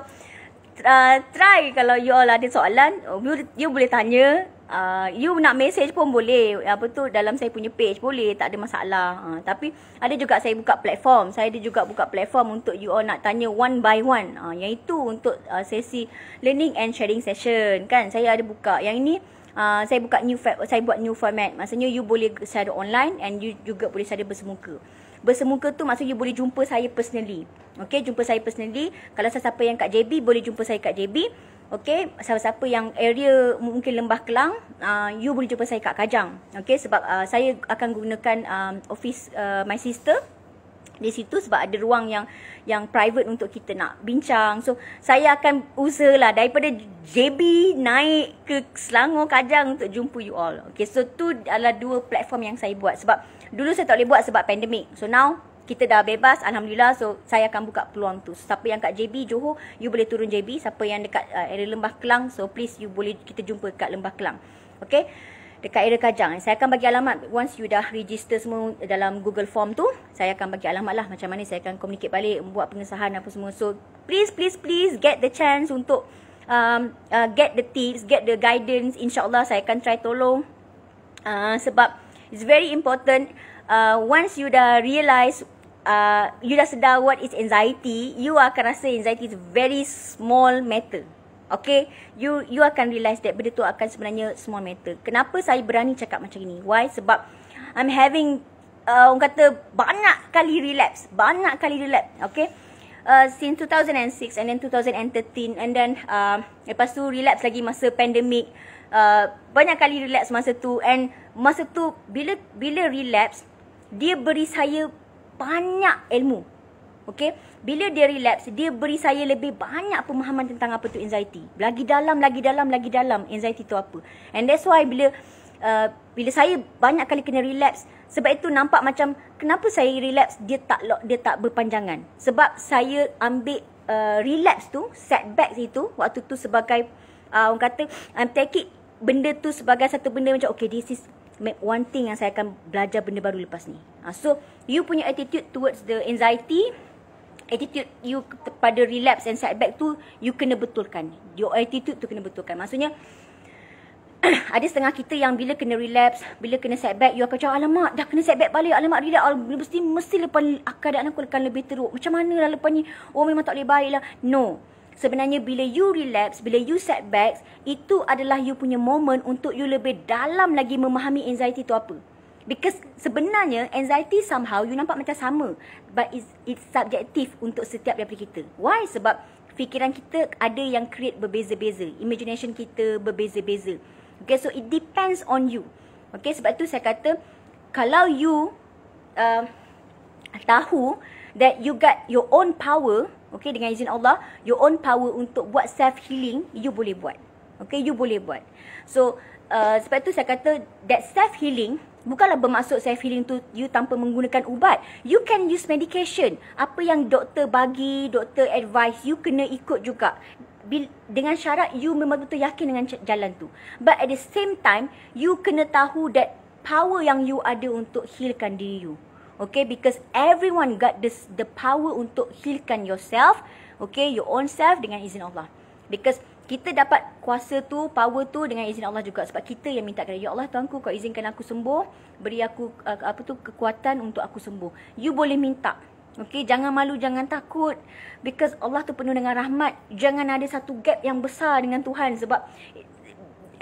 uh, try kalau you all ada soalan. You, you boleh tanya uh, you nak message pun boleh. Apa tu dalam saya punya page boleh tak ada masalah. Uh, tapi ada juga saya buka platform. Saya ada juga buka platform untuk you all nak tanya one by one. Uh, yang itu untuk uh, sesi learning and sharing session. Kan saya ada buka. Yang ini uh, saya buka new saya buat new format. Maksudnya you boleh secara online and you juga boleh secara bersemuka. Bersemuka tu maksudnya you boleh jumpa saya personally. Okay, jumpa saya personally. Kalau siapa yang kat JB, boleh jumpa saya kat JB. Okay, siapa-siapa yang area mungkin Lembah Kelang, uh, you boleh jumpa saya kat Kajang. Okay, sebab uh, saya akan gunakan um, office uh, my sister di situ sebab ada ruang yang yang private untuk kita nak bincang. So, saya akan usahalah daripada JB naik ke Selangor Kajang untuk jumpa you all. Okay, so tu adalah dua platform yang saya buat sebab dulu saya tak boleh buat sebab pandemik. So, now kita dah bebas alhamdulillah. So saya akan buka peluang tu. Siapa yang kat JB Johor you boleh turun JB siapa yang dekat uh, area Lembah Kelang so please you boleh kita jumpa kat Lembah Kelang. Okey dekat area Kajang. Saya akan bagi alamat once you dah register semua dalam Google Form tu. Saya akan bagi alamat lah macam mana saya akan communicate balik buat pengesahan apa semua. So please please please get the chance untuk um, uh, get the tips get the guidance. Insyaallah saya akan try tolong. Uh, sebab it's very important uh, once you dah realise uh, you dah sedar what is anxiety, you akan rasa anxiety is very small matter. Okay, you you akan realise that benda tu akan sebenarnya small matter. Kenapa saya berani cakap macam ini? Why? Sebab I'm having uh, orang kata banyak kali relapse, banyak kali relapse. Okay, uh, since 2006 and then 2013 and then uh, lepas tu relapse lagi masa pandemic. Uh, banyak kali relapse masa tu and masa tu bila bila relapse dia beri saya banyak ilmu. Okay. Bila dia relapse, dia beri saya lebih banyak pemahaman tentang apa tu anxiety. Lagi dalam, lagi dalam, lagi dalam anxiety tu apa. And that's why bila uh, bila saya banyak kali kena relapse, sebab itu nampak macam kenapa saya relapse dia tak dia tak berpanjangan. Sebab saya ambil uh, relapse tu, setbacks itu, waktu tu sebagai, uh, orang kata, I'm take it benda tu sebagai satu benda macam, okay, this is one thing yang saya akan belajar benda baru lepas ni. Uh, so, you punya attitude towards the anxiety, attitude you pada relapse and setback tu, you kena betulkan. Your attitude tu kena betulkan. Maksudnya, ada setengah kita yang bila kena relapse, bila kena setback, you akan cakap, alamak, dah kena setback balik, alamak, relapse, alamak, mesti, mesti lepas keadaan aku akan lebih teruk. Macam mana lah lepas ni? Oh, memang tak boleh baik lah. No. Sebenarnya bila you relapse, bila you setback, itu adalah you punya moment untuk you lebih dalam lagi memahami anxiety tu apa. Because sebenarnya anxiety somehow you nampak macam sama. But it's, it's subjective untuk setiap daripada kita. Why? Sebab fikiran kita ada yang create berbeza-beza. Imagination kita berbeza-beza. Okay, so it depends on you. Okay, sebab tu saya kata, kalau you uh, tahu that you got your own power, okay, dengan izin Allah, your own power untuk buat self-healing, you boleh buat. Okay, you boleh buat. So, uh, sebab tu saya kata, that self-healing, bukanlah bermaksud self-healing tu you tanpa menggunakan ubat. You can use medication. Apa yang doktor bagi, doktor advice, you kena ikut juga dengan syarat you memang betul yakin dengan jalan tu. But at the same time, you kena tahu that power yang you ada untuk healkan diri you. Okay, because everyone got this the power untuk healkan yourself. Okay, your own self dengan izin Allah. Because kita dapat kuasa tu, power tu dengan izin Allah juga. Sebab kita yang minta kepada Ya Allah Tuanku, kau izinkan aku sembuh. Beri aku uh, apa tu kekuatan untuk aku sembuh. You boleh minta. Okay, jangan malu, jangan takut. Because Allah tu penuh dengan rahmat. Jangan ada satu gap yang besar dengan Tuhan. Sebab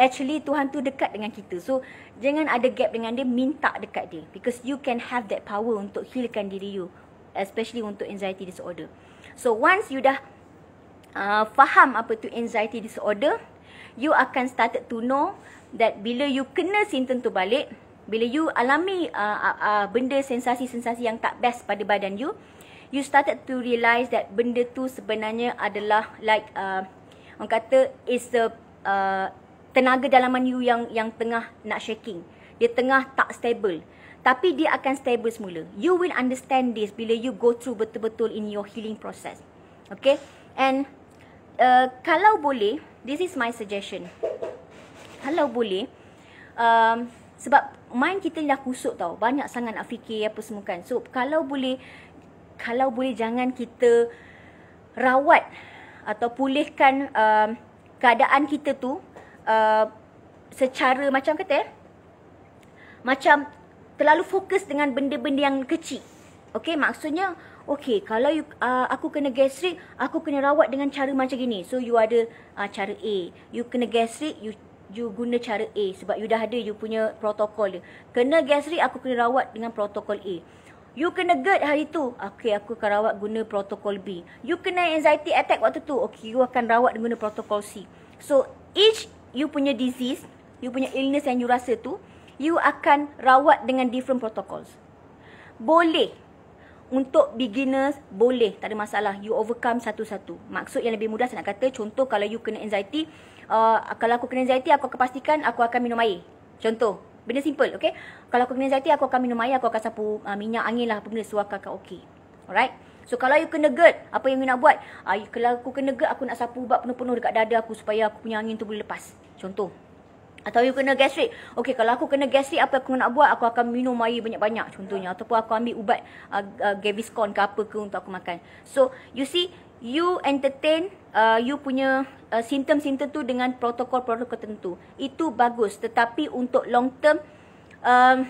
actually Tuhan tu dekat dengan kita. So, jangan ada gap dengan dia, minta dekat dia. Because you can have that power untuk healkan diri you. Especially untuk anxiety disorder. So, once you dah uh, faham apa tu anxiety disorder, you akan started to know that bila you kena simptom tu balik, bila you alami uh, uh, uh, benda sensasi-sensasi yang tak best pada badan you, you started to realise that benda tu sebenarnya adalah like uh, orang kata is the uh, tenaga dalaman you yang yang tengah nak shaking. Dia tengah tak stable. Tapi dia akan stable semula. You will understand this bila you go through betul-betul in your healing process. Okay? And uh, kalau boleh, this is my suggestion. Kalau boleh, um, sebab mind kita dah kusut tau. Banyak sangat nak fikir apa semua kan. So kalau boleh kalau boleh jangan kita rawat atau pulihkan uh, keadaan kita tu uh, secara macam kata eh, macam terlalu fokus dengan benda-benda yang kecil. Okay, maksudnya, okay, kalau you, uh, aku kena gastrik, aku kena rawat dengan cara macam gini. So, you ada uh, cara A. You kena gastrik, you you guna cara A sebab you dah ada you punya protokol dia. Kena gastrik aku kena rawat dengan protokol A. You kena GERD hari tu. Okay, aku akan rawat guna protokol B. You kena anxiety attack waktu tu. Okay, you akan rawat guna protokol C. So, each you punya disease, you punya illness yang you rasa tu, you akan rawat dengan different protocols. Boleh. Untuk beginners, boleh. Tak ada masalah. You overcome satu-satu. Maksud yang lebih mudah saya nak kata, contoh kalau you kena anxiety, uh, kalau aku kena anxiety, aku akan pastikan aku akan minum air. Contoh. Benda simple, okay? Kalau aku kena anxiety, aku akan minum air, aku akan sapu uh, minyak angin lah, apa benda, so aku akan okay. Alright? So, kalau you kena GERD, apa yang you nak buat? Uh, kalau aku kena GERD, aku nak sapu ubat penuh-penuh dekat dada aku supaya aku punya angin tu boleh lepas. Contoh. Atau you kena gastrik. Okay, kalau aku kena gastrik, apa aku nak buat? Aku akan minum air banyak-banyak contohnya. Ataupun aku ambil ubat uh, uh, Gaviscon ke apa ke untuk aku makan. So, you see, you entertain uh, you punya uh, simptom-simptom tu dengan protokol-protokol tertentu. Itu bagus. Tetapi untuk long term, um,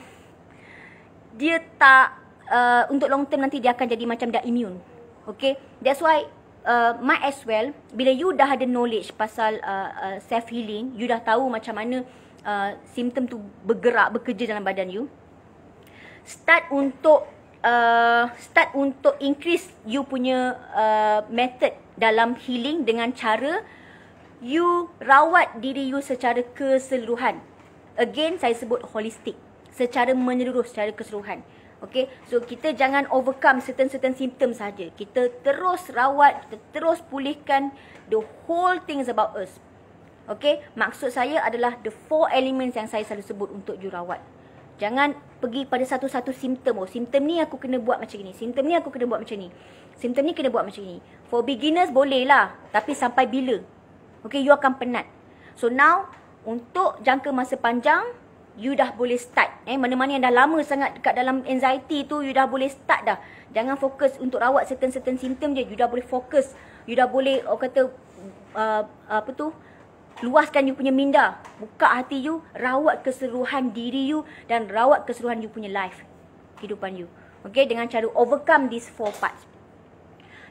dia tak, uh, untuk long term nanti dia akan jadi macam dah immune. Okay, that's why uh, might as well bila you dah ada knowledge pasal uh, uh, self healing you dah tahu macam mana uh, simptom tu bergerak bekerja dalam badan you start untuk uh, start untuk increase you punya uh, method dalam healing dengan cara you rawat diri you secara keseluruhan. Again saya sebut holistic. Secara menyeluruh secara keseluruhan Okay, so kita jangan overcome certain-certain symptom saja. Kita terus rawat, kita terus pulihkan the whole things about us. Okay, maksud saya adalah the four elements yang saya selalu sebut untuk you rawat. Jangan pergi pada satu-satu simptom. Oh, simptom ni aku kena buat macam ni. Simptom ni aku kena buat macam ni. Simptom ni kena buat macam ni. For beginners boleh lah. Tapi sampai bila? Okay, you akan penat. So now, untuk jangka masa panjang, you dah boleh start. Eh, mana-mana yang dah lama sangat dekat dalam anxiety tu, you dah boleh start dah. Jangan fokus untuk rawat certain-certain simptom je. You dah boleh fokus. You dah boleh, orang kata, uh, apa tu, luaskan you punya minda. Buka hati you, rawat keseluruhan diri you dan rawat keseluruhan you punya life. Kehidupan you. Okay, dengan cara overcome these four parts.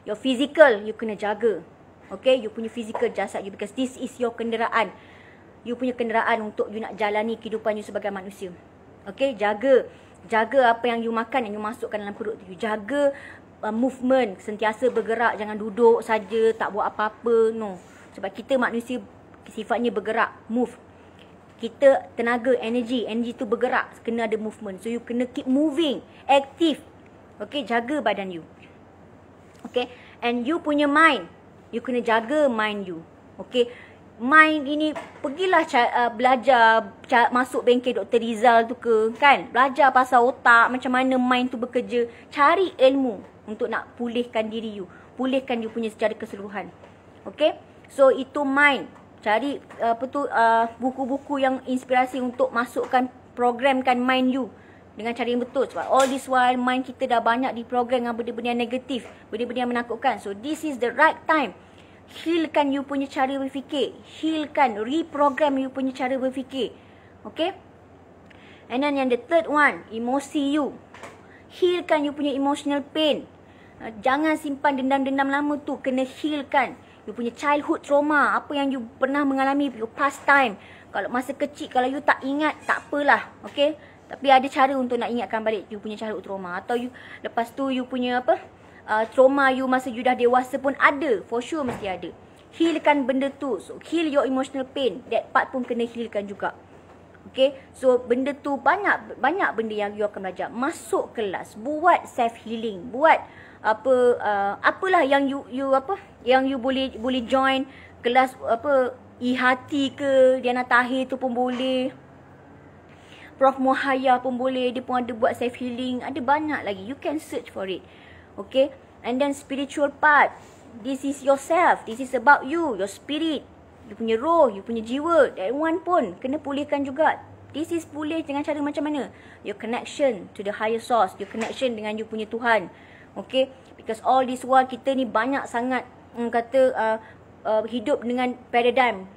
Your physical, you kena jaga. Okay, you punya physical jasad you because this is your kenderaan. You punya kenderaan untuk you nak jalani kehidupan you sebagai manusia. Okay, jaga. Jaga apa yang you makan yang you masukkan dalam perut you. Jaga uh, movement, sentiasa bergerak. Jangan duduk saja, tak buat apa-apa. No. Sebab kita manusia sifatnya bergerak, move. Kita tenaga, energy. Energy tu bergerak, kena ada movement. So you kena keep moving, active. Okay, jaga badan you. Okay. And you punya mind. You kena jaga mind you. Okay. Mind ini pergilah uh, belajar masuk bengkel Dr. Rizal tu ke kan. Belajar pasal otak macam mana mind tu bekerja. Cari ilmu untuk nak pulihkan diri you. Pulihkan you punya secara keseluruhan. Okay. So itu mind. Cari uh, apa tu uh, buku-buku yang inspirasi untuk masukkan programkan mind you dengan cara yang betul sebab all this while mind kita dah banyak diprogram dengan benda-benda yang negatif, benda-benda yang menakutkan. So this is the right time. Healkan you punya cara berfikir. Healkan, reprogram you punya cara berfikir. Okay? And then yang the third one, emosi you. Healkan you punya emotional pain. Uh, jangan simpan dendam-dendam lama tu. Kena healkan. You punya childhood trauma. Apa yang you pernah mengalami, your past time. Kalau masa kecil, kalau you tak ingat, tak apalah. Okay? Tapi ada cara untuk nak ingatkan balik you punya childhood trauma. Atau you lepas tu you punya apa? Uh, trauma you masa you dah dewasa pun ada. For sure mesti ada. Healkan benda tu. So heal your emotional pain. That part pun kena healkan juga. Okay. So benda tu banyak banyak benda yang you akan belajar. Masuk kelas. Buat self healing. Buat apa uh, apalah yang you you apa yang you boleh boleh join kelas apa ihati ke Diana Tahir tu pun boleh Prof Muhaya pun boleh. Dia pun ada buat self healing. Ada banyak lagi. You can search for it. Okay. And then spiritual part. This is yourself. This is about you. Your spirit. You punya roh. You punya jiwa. That one pun kena pulihkan juga. This is pulih dengan cara macam mana? Your connection to the higher source. Your connection dengan you punya Tuhan. Okay. Because all this while kita ni banyak sangat um, kata uh, uh, hidup dengan paradigm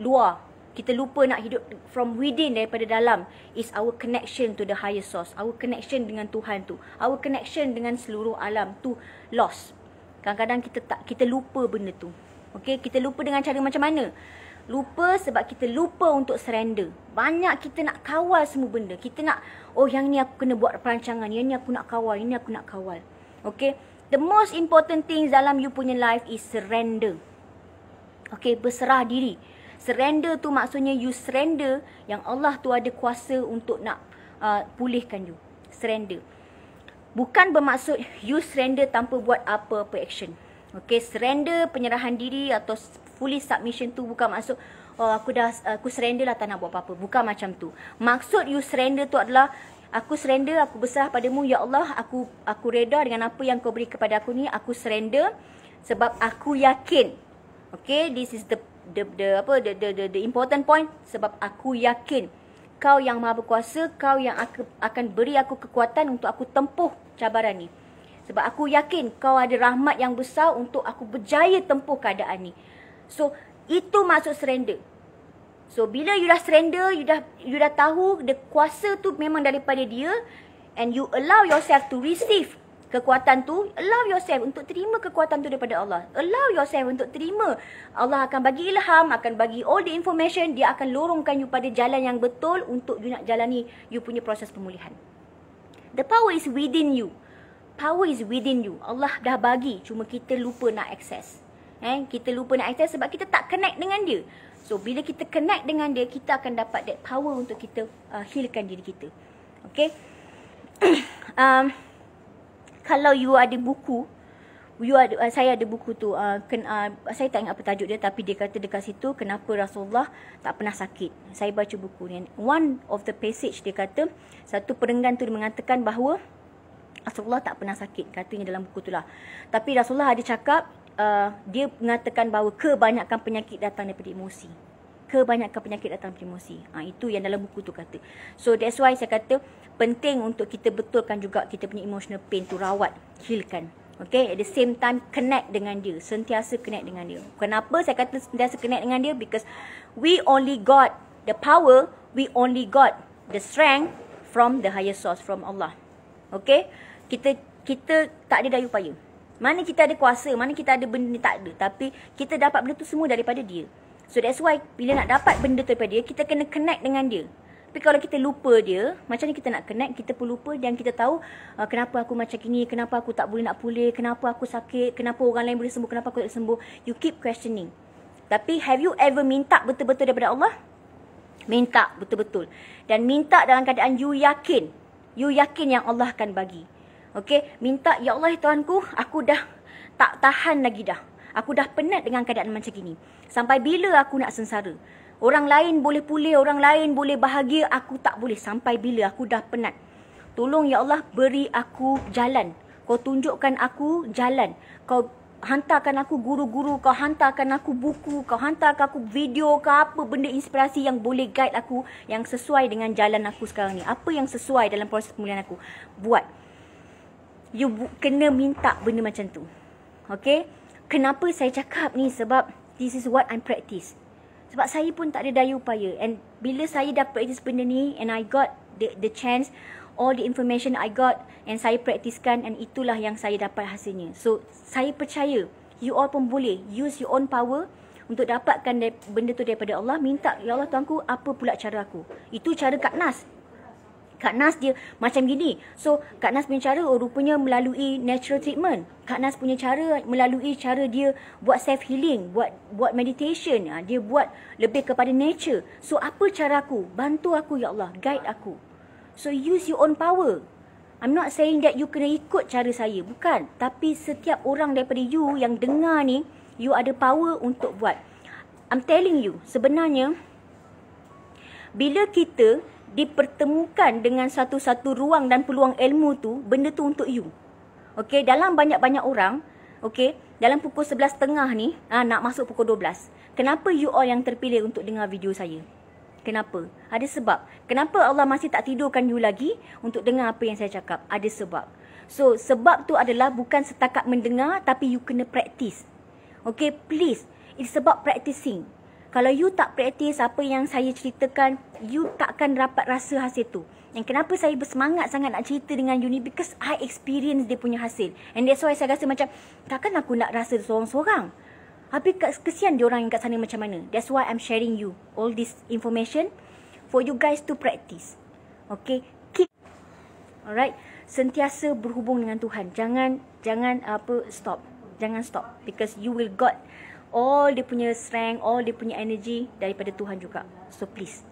luar kita lupa nak hidup from within daripada dalam is our connection to the higher source our connection dengan Tuhan tu our connection dengan seluruh alam tu lost. Kadang-kadang kita tak kita lupa benda tu. Okey kita lupa dengan cara macam mana? Lupa sebab kita lupa untuk surrender. Banyak kita nak kawal semua benda. Kita nak oh yang ni aku kena buat perancangan yang ni aku nak kawal yang ni aku nak kawal. Okey the most important things dalam you punya life is surrender. Okey berserah diri Surrender tu maksudnya you surrender yang Allah tu ada kuasa untuk nak uh, pulihkan you. Surrender. Bukan bermaksud you surrender tanpa buat apa-apa action. Okay, surrender penyerahan diri atau fully submission tu bukan maksud oh aku dah aku surrender lah tak nak buat apa-apa. Bukan macam tu. Maksud you surrender tu adalah aku surrender, aku berserah padamu ya Allah, aku aku reda dengan apa yang kau beri kepada aku ni, aku surrender sebab aku yakin. Okay, this is the the the apa the the the, the important point sebab aku yakin kau yang maha berkuasa kau yang aku, akan beri aku kekuatan untuk aku tempuh cabaran ni. Sebab aku yakin kau ada rahmat yang besar untuk aku berjaya tempuh keadaan ni. So itu maksud surrender. So bila you dah surrender you dah you dah tahu the kuasa tu memang daripada dia and you allow yourself to receive kekuatan tu, allow yourself untuk terima kekuatan tu daripada Allah. Allow yourself untuk terima. Allah akan bagi ilham, akan bagi all the information, dia akan lorongkan you pada jalan yang betul untuk you nak jalani you punya proses pemulihan. The power is within you. Power is within you. Allah dah bagi, cuma kita lupa nak access. Eh, kita lupa nak access sebab kita tak connect dengan dia. So, bila kita connect dengan dia, kita akan dapat that power untuk kita uh, healkan diri kita. Okay? um, kalau you ada buku you ada uh, saya ada buku tu uh, ken, uh, saya tak ingat apa tajuk dia tapi dia kata dekat situ kenapa Rasulullah tak pernah sakit saya baca buku ni one of the passage dia kata satu perenggan tu dia mengatakan bahawa Rasulullah tak pernah sakit katanya dalam buku tu lah. Tapi Rasulullah ada cakap uh, dia mengatakan bahawa kebanyakan penyakit datang daripada emosi. Kebanyakan penyakit datang daripada emosi. Ha, itu yang dalam buku tu kata. So that's why saya kata penting untuk kita betulkan juga kita punya emotional pain tu rawat, healkan. Okay, at the same time connect dengan dia. Sentiasa connect dengan dia. Kenapa saya kata sentiasa connect dengan dia? Because we only got the power, we only got the strength from the higher source, from Allah. Okay, kita kita tak ada daya upaya. Mana kita ada kuasa, mana kita ada benda ni tak ada. Tapi kita dapat benda tu semua daripada dia. So that's why bila nak dapat benda tu daripada dia, kita kena connect dengan dia. Tapi kalau kita lupa dia, macam ni kita nak connect, kita pun lupa dan kita tahu uh, kenapa aku macam ini, kenapa aku tak boleh nak pulih, kenapa aku sakit, kenapa orang lain boleh sembuh, kenapa aku tak sembuh. You keep questioning. Tapi have you ever minta betul-betul daripada Allah? Minta betul-betul. Dan minta dalam keadaan you yakin. You yakin yang Allah akan bagi. Okay, minta, Ya Allah Tuhanku, aku dah tak tahan lagi dah. Aku dah penat dengan keadaan macam ini. Sampai bila aku nak sengsara? Orang lain boleh pulih, orang lain boleh bahagia, aku tak boleh sampai bila aku dah penat. Tolong ya Allah beri aku jalan. Kau tunjukkan aku jalan. Kau hantarkan aku guru-guru, kau hantarkan aku buku, kau hantarkan aku video ke apa benda inspirasi yang boleh guide aku yang sesuai dengan jalan aku sekarang ni. Apa yang sesuai dalam proses pemulihan aku. Buat. You kena minta benda macam tu. Okay? Kenapa saya cakap ni? Sebab this is what I'm practice. Sebab saya pun tak ada daya upaya. And bila saya dah practice benda ni and I got the the chance, all the information I got and saya praktiskan and itulah yang saya dapat hasilnya. So, saya percaya you all pun boleh use your own power untuk dapatkan benda tu daripada Allah. Minta, Ya Allah Tuanku, apa pula cara aku? Itu cara Kak Nas. Kak Nas dia macam gini. So, Kak Nas punya cara oh, rupanya melalui natural treatment. Kak Nas punya cara melalui cara dia buat self healing, buat buat meditation, ha, dia buat lebih kepada nature. So, apa cara aku? Bantu aku ya Allah, guide aku. So, use your own power. I'm not saying that you kena ikut cara saya, bukan. Tapi setiap orang daripada you yang dengar ni, you ada power untuk buat. I'm telling you, sebenarnya bila kita dipertemukan dengan satu-satu ruang dan peluang ilmu tu, benda tu untuk you. Okay, dalam banyak-banyak orang, okay, dalam pukul 11.30 ni, ha, nak masuk pukul 12. Kenapa you all yang terpilih untuk dengar video saya? Kenapa? Ada sebab. Kenapa Allah masih tak tidurkan you lagi untuk dengar apa yang saya cakap? Ada sebab. So, sebab tu adalah bukan setakat mendengar tapi you kena practice. Okay, please. It's about practicing. Kalau you tak praktis apa yang saya ceritakan, you takkan dapat rasa hasil tu. And kenapa saya bersemangat sangat nak cerita dengan you ni? Because I experience dia punya hasil. And that's why saya rasa macam, takkan aku nak rasa seorang-seorang. Habis kesian dia orang yang kat sana macam mana. That's why I'm sharing you all this information for you guys to practice. Okay? Keep. Alright? Sentiasa berhubung dengan Tuhan. Jangan, jangan apa, stop. Jangan stop. Because you will got all dia punya strength, all dia punya energy daripada Tuhan juga. So please.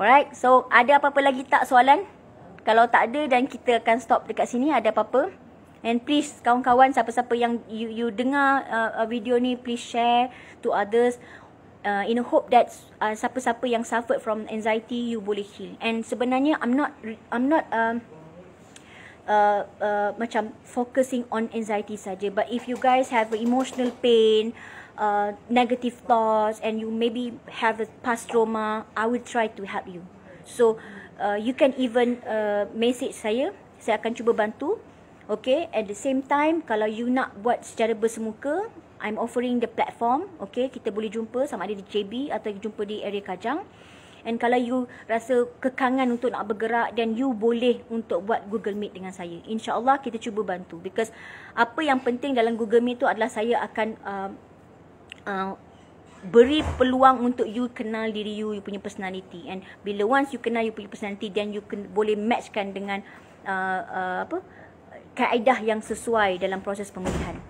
Alright, so ada apa-apa lagi tak soalan? Kalau tak ada dan kita akan stop dekat sini, ada apa-apa? And please kawan-kawan siapa-siapa yang you, you dengar uh, video ni, please share to others. Uh, in a hope that uh, siapa-siapa yang suffered from anxiety, you boleh heal. And sebenarnya I'm not I'm not um, uh, uh, macam focusing on anxiety saja. But if you guys have emotional pain, uh, negative thoughts, and you maybe have a past trauma, I will try to help you. So uh, you can even uh, message saya. Saya akan cuba bantu. Okay, at the same time, kalau you nak buat secara bersemuka, I'm offering the platform. Okay, kita boleh jumpa sama ada di JB atau jumpa di area Kajang. And kalau you rasa kekangan untuk nak bergerak then you boleh untuk buat Google Meet dengan saya. InsyaAllah kita cuba bantu. Because apa yang penting dalam Google Meet tu adalah saya akan uh, uh, beri peluang untuk you kenal diri you, you punya personality. And bila once you kenal you punya personality then you can, boleh matchkan dengan uh, uh, apa kaedah yang sesuai dalam proses pemulihan.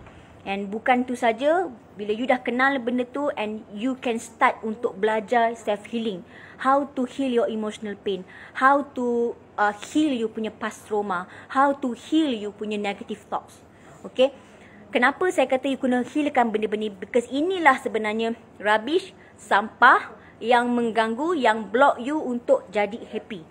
And bukan tu saja, bila you dah kenal benda tu and you can start untuk belajar self healing. How to heal your emotional pain. How to uh, heal you punya past trauma. How to heal you punya negative thoughts. Okay. Kenapa saya kata you kena healkan benda-benda Because inilah sebenarnya rubbish, sampah yang mengganggu, yang block you untuk jadi happy.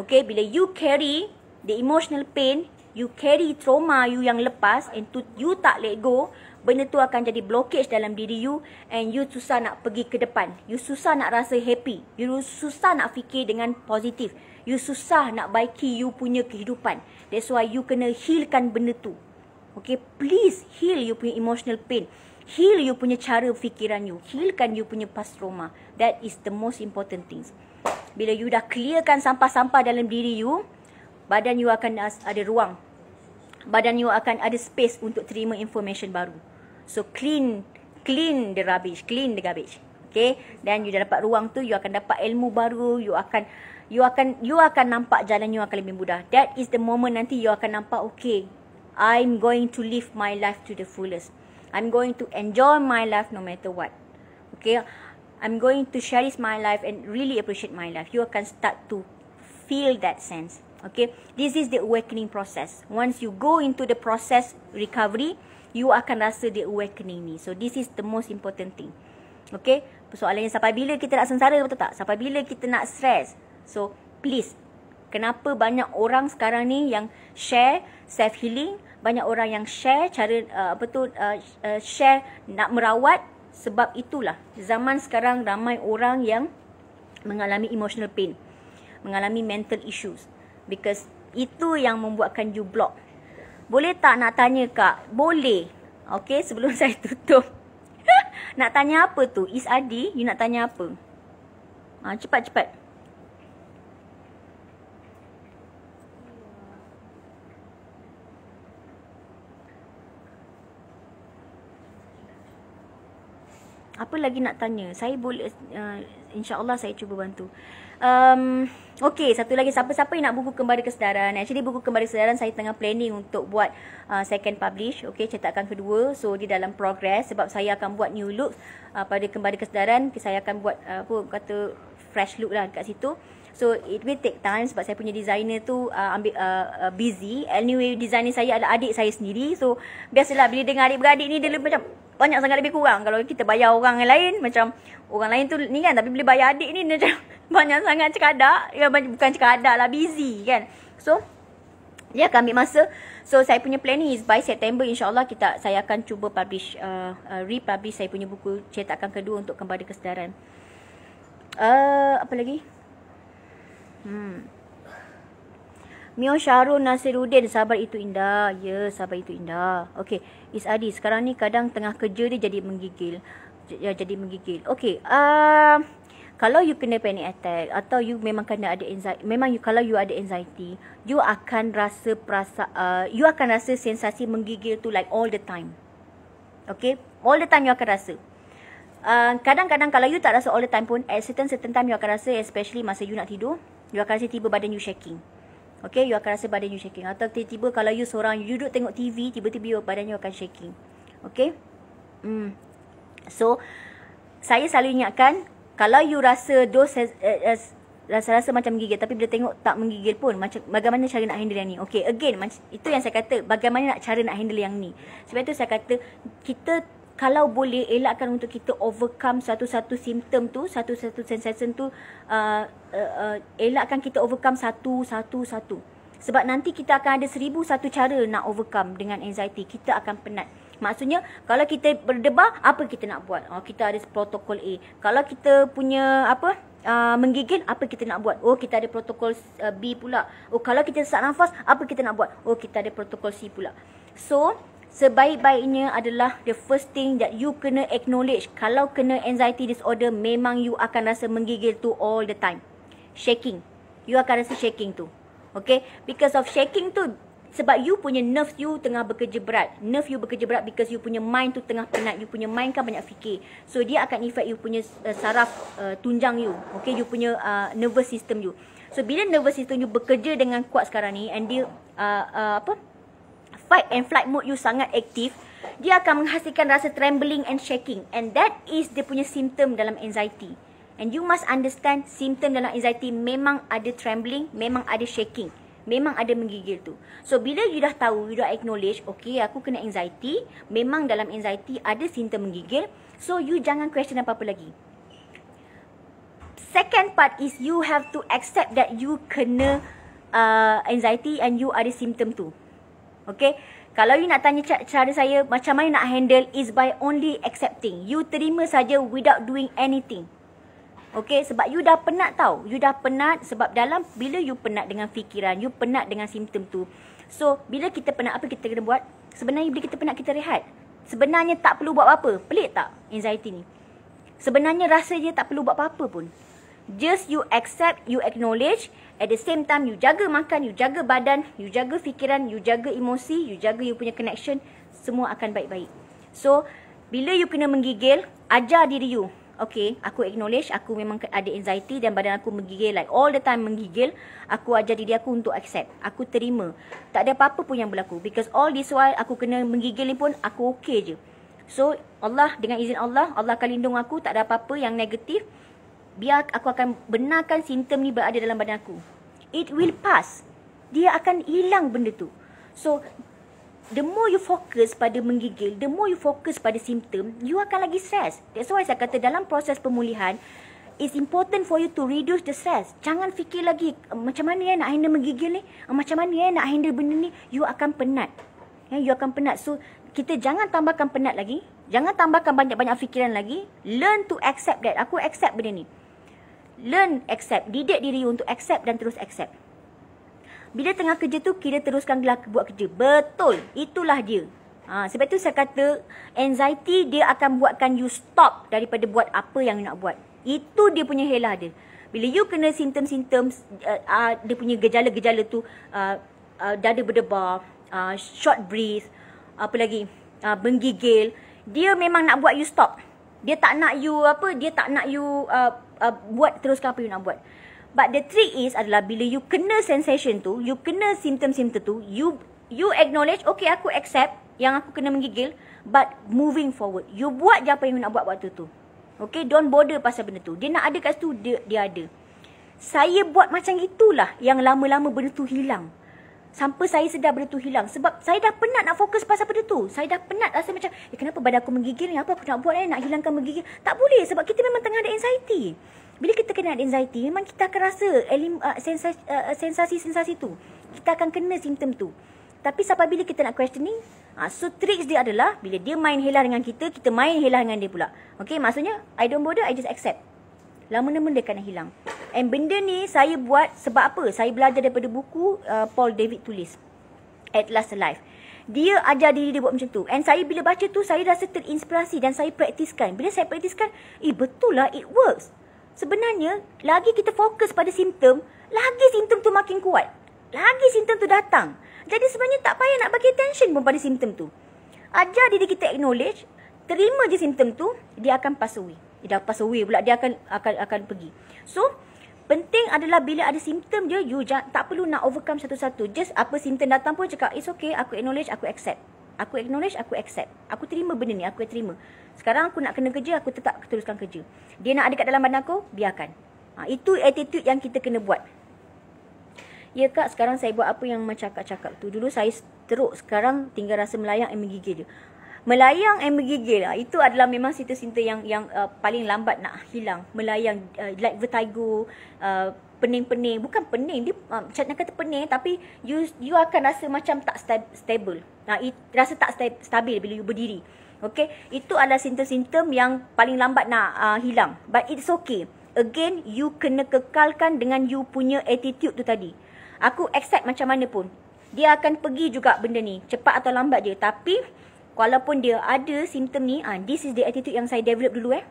Okay, bila you carry the emotional pain, you carry trauma you yang lepas and tu you tak let go, benda tu akan jadi blockage dalam diri you and you susah nak pergi ke depan. You susah nak rasa happy. You susah nak fikir dengan positif. You susah nak baiki you punya kehidupan. That's why you kena healkan benda tu. Okay, please heal you punya emotional pain. Heal you punya cara fikiran you. Healkan you punya past trauma. That is the most important things. Bila you dah clearkan sampah-sampah dalam diri you, badan you akan ada ruang. Badan you akan ada space untuk terima information baru. So clean, clean the rubbish, clean the garbage. Okay, dan you dah dapat ruang tu, you akan dapat ilmu baru, you akan you akan you akan nampak jalan you akan lebih mudah. That is the moment nanti you akan nampak okay, I'm going to live my life to the fullest. I'm going to enjoy my life no matter what. Okay, I'm going to cherish my life and really appreciate my life. You akan start to feel that sense. Okay, this is the awakening process. Once you go into the process recovery, you akan rasa the awakening ni. So this is the most important thing. Okay, persoalannya sampai bila kita nak sengsara betul tak? Sampai bila kita nak stress? So please, kenapa banyak orang sekarang ni yang share self healing, banyak orang yang share cara uh, apa tu uh, uh, share nak merawat sebab itulah zaman sekarang ramai orang yang mengalami emotional pain mengalami mental issues because itu yang membuatkan you block boleh tak nak tanya kak? Boleh. Okey sebelum saya tutup. Nak tanya apa tu? Is adi? You nak tanya apa? Ha, cepat cepat. Apa lagi nak tanya? Saya boleh uh, insya-Allah saya cuba bantu. Um okey, satu lagi siapa-siapa yang nak buku kembali kesedaran. Actually buku kembali kesedaran saya tengah planning untuk buat uh, second publish, okey, cetakan kedua. So di dalam progress sebab saya akan buat new look uh, pada kembali kesedaran, saya akan buat uh, apa kata fresh look lah dekat situ. So it will take time sebab saya punya designer tu uh, ambil uh, uh, busy. Anyway designer saya adalah adik saya sendiri. So biasalah bila dengar adik-beradik ni dia macam banyak sangat lebih kurang. Kalau kita bayar orang lain macam orang lain tu ni kan tapi bila bayar adik ni macam banyak sangat cekadak. Ya bukan cekadak lah busy kan. So dia akan ambil masa. So saya punya planning is by September insyaallah kita saya akan cuba publish uh, uh, republish saya punya buku cetakan kedua untuk kembali kesedaran. Uh, apa lagi? Hmm Mio Syarul Nasiruddin Sabar itu indah. Ya sabar itu indah. Okay Is Adi Sekarang ni kadang tengah kerja dia jadi menggigil. Ya jadi menggigil. Okay uh, Kalau you kena panic attack Atau you memang kena ada anxiety Memang you kalau you ada anxiety You akan rasa perasa uh, You akan rasa sensasi menggigil tu Like all the time. Okay All the time you akan rasa. Uh, Kadang-kadang kalau you tak rasa all the time pun At certain certain time you akan rasa Especially masa you nak tidur You akan rasa tiba badan you shaking Okay, you akan rasa badan you shaking. Atau tiba-tiba kalau you seorang, you duduk tengok TV, tiba-tiba badan you akan shaking. Okay. Hmm. So, saya selalu ingatkan, kalau you rasa dos has, uh, uh, rasa-rasa macam menggigil, tapi bila tengok tak menggigil pun, macam bagaimana cara nak handle yang ni? Okay, again, itu yang saya kata, bagaimana nak cara nak handle yang ni. Sebab itu saya kata, kita kalau boleh elakkan untuk kita overcome satu-satu simptom tu, satu-satu sensation tu, uh, uh, uh, elakkan kita overcome satu-satu-satu. Sebab nanti kita akan ada seribu satu cara nak overcome dengan anxiety. Kita akan penat. Maksudnya, kalau kita berdebar, apa kita nak buat? Oh, kita ada protokol A. Kalau kita punya apa uh, menggigil, apa kita nak buat? Oh, kita ada protokol uh, B pula. Oh, kalau kita sesak nafas, apa kita nak buat? Oh, kita ada protokol C pula. So, sebaik-baiknya adalah the first thing that you kena acknowledge. Kalau kena anxiety disorder, memang you akan rasa menggigil tu all the time. Shaking. You akan rasa shaking tu. Okay? Because of shaking tu, sebab you punya nerves you tengah bekerja berat. Nerve you bekerja berat because you punya mind tu tengah penat. You punya mind kan banyak fikir. So, dia akan effect you punya uh, saraf uh, tunjang you. Okay? You punya uh, nervous system you. So, bila nervous system you bekerja dengan kuat sekarang ni, and dia, uh, uh, apa? Fight and flight mode you sangat aktif, dia akan menghasilkan rasa trembling and shaking. And that is dia punya symptom dalam anxiety. And you must understand symptom dalam anxiety memang ada trembling, memang ada shaking. Memang ada menggigil tu. So, bila you dah tahu, you dah acknowledge, okay, aku kena anxiety. Memang dalam anxiety ada simptom menggigil. So, you jangan question apa-apa lagi. Second part is you have to accept that you kena uh, anxiety and you ada simptom tu. Okay. Kalau you nak tanya cara saya macam mana nak handle is by only accepting. You terima saja without doing anything. Okay, sebab you dah penat tau. You dah penat sebab dalam bila you penat dengan fikiran, you penat dengan simptom tu. So, bila kita penat, apa kita kena buat? Sebenarnya bila kita penat, kita rehat. Sebenarnya tak perlu buat apa-apa. Pelik tak anxiety ni? Sebenarnya rasa je tak perlu buat apa-apa pun. Just you accept, you acknowledge. At the same time, you jaga makan, you jaga badan, you jaga fikiran, you jaga emosi, you jaga you punya connection. Semua akan baik-baik. So, bila you kena menggigil, ajar diri you. Okay, aku acknowledge aku memang ada anxiety dan badan aku menggigil like all the time menggigil. Aku ajar diri aku untuk accept. Aku terima. Tak ada apa-apa pun yang berlaku. Because all this while aku kena menggigil ni pun aku okay je. So, Allah dengan izin Allah, Allah akan lindung aku. Tak ada apa-apa yang negatif biar aku akan benarkan simptom ni berada dalam badan aku. It will pass. Dia akan hilang benda tu. So, the more you fokus pada menggigil, the more you fokus pada simptom, you akan lagi stress. That's why saya kata dalam proses pemulihan, it's important for you to reduce the stress. Jangan fikir lagi, macam mana ya nak handle menggigil ni? Macam mana ya nak handle benda ni? You akan penat. Ya, you akan penat. So, kita jangan tambahkan penat lagi. Jangan tambahkan banyak-banyak fikiran lagi. Learn to accept that. Aku accept benda ni learn accept didik diri untuk accept dan terus accept. Bila tengah kerja tu kita teruskan buat kerja. Betul itulah dia. Ha, sebab tu saya kata anxiety dia akan buatkan you stop daripada buat apa yang you nak buat. Itu dia punya helah dia. Bila you kena simptom-simptom uh, uh, dia punya gejala-gejala tu uh, uh, dada berdebar uh, short breath apa lagi uh, menggigil dia memang nak buat you stop. Dia tak nak you apa dia tak nak you uh, uh, buat teruskan apa you nak buat. But the trick is adalah bila you kena sensation tu, you kena simptom-simptom tu, you you acknowledge, okay aku accept yang aku kena menggigil, but moving forward. You buat je apa yang you nak buat waktu tu. Okay, don't bother pasal benda tu. Dia nak ada kat situ, dia, dia ada. Saya buat macam itulah yang lama-lama benda tu hilang. Sampai saya sedar benda tu hilang. Sebab saya dah penat nak fokus pasal benda tu. Saya dah penat rasa macam, eh kenapa badan aku menggigil ni? Apa aku nak buat eh? Nak hilangkan menggigil? Tak boleh sebab kita memang tengah ada anxiety. Bila kita kena ada anxiety, memang kita akan rasa uh, uh, sensasi-sensasi tu. Kita akan kena simptom tu. Tapi sampai bila kita nak questioning, uh, so tricks dia adalah bila dia main helah dengan kita, kita main helah dengan dia pula. Okay, maksudnya I don't bother, I just accept. Lama-lama dia akan hilang. And benda ni saya buat sebab apa? Saya belajar daripada buku uh, Paul David tulis. At Last Alive. Dia ajar diri dia buat macam tu. And saya bila baca tu, saya rasa terinspirasi dan saya praktiskan. Bila saya praktiskan, eh betul lah, it works. Sebenarnya, lagi kita fokus pada simptom, lagi simptom tu makin kuat. Lagi simptom tu datang. Jadi sebenarnya tak payah nak bagi attention pun pada simptom tu. Ajar diri kita acknowledge, terima je simptom tu, dia akan pass away. Dia dah pass away pula, dia akan akan akan pergi. So, Penting adalah bila ada simptom je, you jangan, tak perlu nak overcome satu-satu. Just apa simptom datang pun cakap, it's okay, aku acknowledge, aku accept. Aku acknowledge, aku accept. Aku terima benda ni, aku terima. Sekarang aku nak kena kerja, aku tetap teruskan kerja. Dia nak ada kat dalam badan aku, biarkan. Ha, itu attitude yang kita kena buat. Ya kak, sekarang saya buat apa yang macam kak cakap tu. Dulu saya teruk, sekarang tinggal rasa melayang dan menggigil je melayang and menggigil lah. Itu adalah memang sinta-sinta yang yang uh, paling lambat nak hilang. Melayang uh, like vertigo, uh, pening-pening. Bukan pening, dia uh, macam nak kata pening tapi you you akan rasa macam tak sta- stable. Nah, it, rasa tak sta- stabil bila you berdiri. Okay, itu adalah simptom-simptom yang paling lambat nak uh, hilang. But it's okay. Again, you kena kekalkan dengan you punya attitude tu tadi. Aku accept macam mana pun. Dia akan pergi juga benda ni. Cepat atau lambat je. Tapi, Walaupun dia ada simptom ni, ah, this is the attitude yang saya develop dulu eh.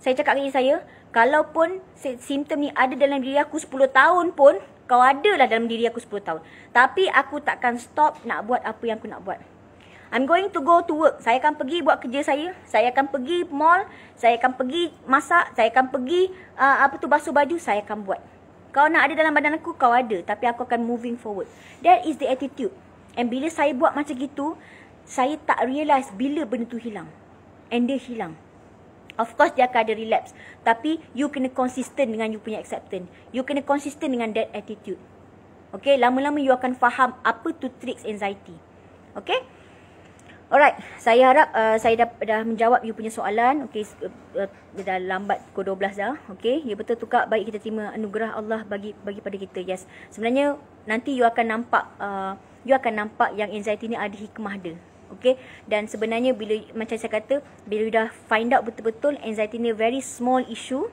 Saya cakap dengan saya, kalaupun simptom ni ada dalam diri aku 10 tahun pun, kau ada lah dalam diri aku 10 tahun. Tapi aku takkan stop nak buat apa yang aku nak buat. I'm going to go to work. Saya akan pergi buat kerja saya. Saya akan pergi mall. Saya akan pergi masak. Saya akan pergi uh, apa tu basuh baju. Saya akan buat. Kau nak ada dalam badan aku, kau ada. Tapi aku akan moving forward. That is the attitude. And bila saya buat macam gitu, saya tak realise bila benda tu hilang. And dia hilang. Of course dia akan ada relapse. Tapi you kena consistent dengan you punya acceptance. You kena consistent dengan that attitude. Okay, lama-lama you akan faham apa tu tricks anxiety. Okay. Alright, saya harap uh, saya dah, dah menjawab you punya soalan. Okay, uh, uh, dah lambat pukul 12 dah. Okay, ya betul tu kak. Baik kita terima anugerah Allah bagi bagi pada kita. Yes, sebenarnya nanti you akan nampak uh, you akan nampak yang anxiety ni ada hikmah dia. Okay. Dan sebenarnya bila macam saya kata, bila you dah find out betul-betul anxiety ni very small issue.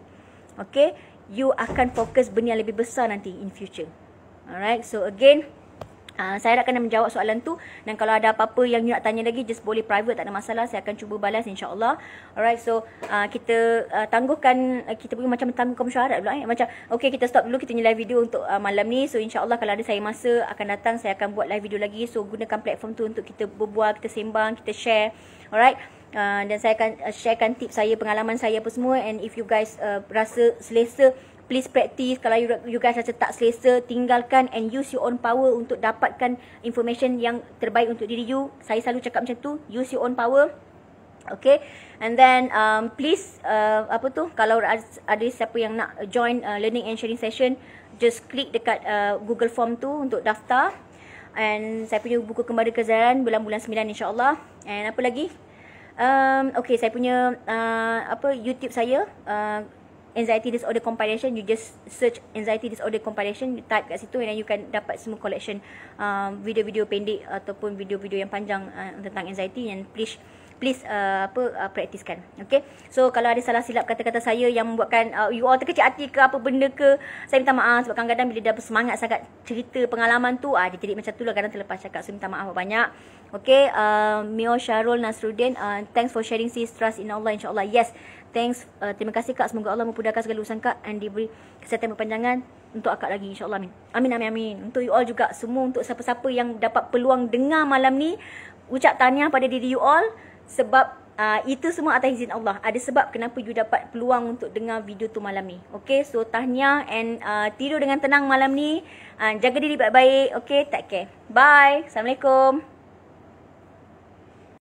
Okay. You akan fokus benda yang lebih besar nanti in future. Alright. So again, Uh, saya akan menjawab soalan tu. Dan kalau ada apa-apa yang you nak tanya lagi just boleh private tak ada masalah. Saya akan cuba balas insyaallah. Alright so uh, kita uh, tangguhkan uh, kita pergi macam tangguhkan mesyuarat pula eh. Macam okay kita stop dulu kita ni live video untuk uh, malam ni. So insyaallah kalau ada saya masa akan datang saya akan buat live video lagi. So gunakan platform tu untuk kita berbual kita sembang kita share. Alright Uh, dan saya akan uh, sharekan tips saya, pengalaman saya apa semua. And if you guys uh, rasa selesa please practice kalau you, you guys rasa tak selesa tinggalkan and use your own power untuk dapatkan information yang terbaik untuk diri you saya selalu cakap macam tu use your own power Okay, and then um, please uh, apa tu kalau ada siapa yang nak join uh, learning and sharing session, just click dekat uh, Google Form tu untuk daftar. And saya punya buku kembali kezaran bulan-bulan 9 insyaAllah. And apa lagi? Um, okay, saya punya uh, apa YouTube saya uh, anxiety disorder compilation you just search anxiety disorder compilation you type kat situ and then you can dapat semua collection um, video-video pendek ataupun video-video yang panjang uh, tentang anxiety and please please uh, apa uh, praktiskan okay? So kalau ada salah silap kata-kata saya yang membuatkan uh, you all terkecil hati ke apa benda ke saya minta maaf sebab kadang-kadang bila dah bersemangat sangat cerita pengalaman tu ah uh, jadi macam tu lah kadang terlepas cakap. So minta maaf banyak okay? Uh, Mio Syarul Nasruddin uh, thanks for sharing sis trust in Allah insyaallah. Yes Thanks. Uh, terima kasih Kak. Semoga Allah memudahkan segala urusan Kak and diberi kesihatan berpanjangan untuk akak lagi insya-Allah amin. Amin amin amin. Untuk you all juga semua untuk siapa-siapa yang dapat peluang dengar malam ni ucap tahniah pada diri you all sebab uh, itu semua atas izin Allah. Ada sebab kenapa you dapat peluang untuk dengar video tu malam ni. Okay, so tahniah and uh, tidur dengan tenang malam ni. Uh, jaga diri baik-baik. Okay, take care. Bye. Assalamualaikum.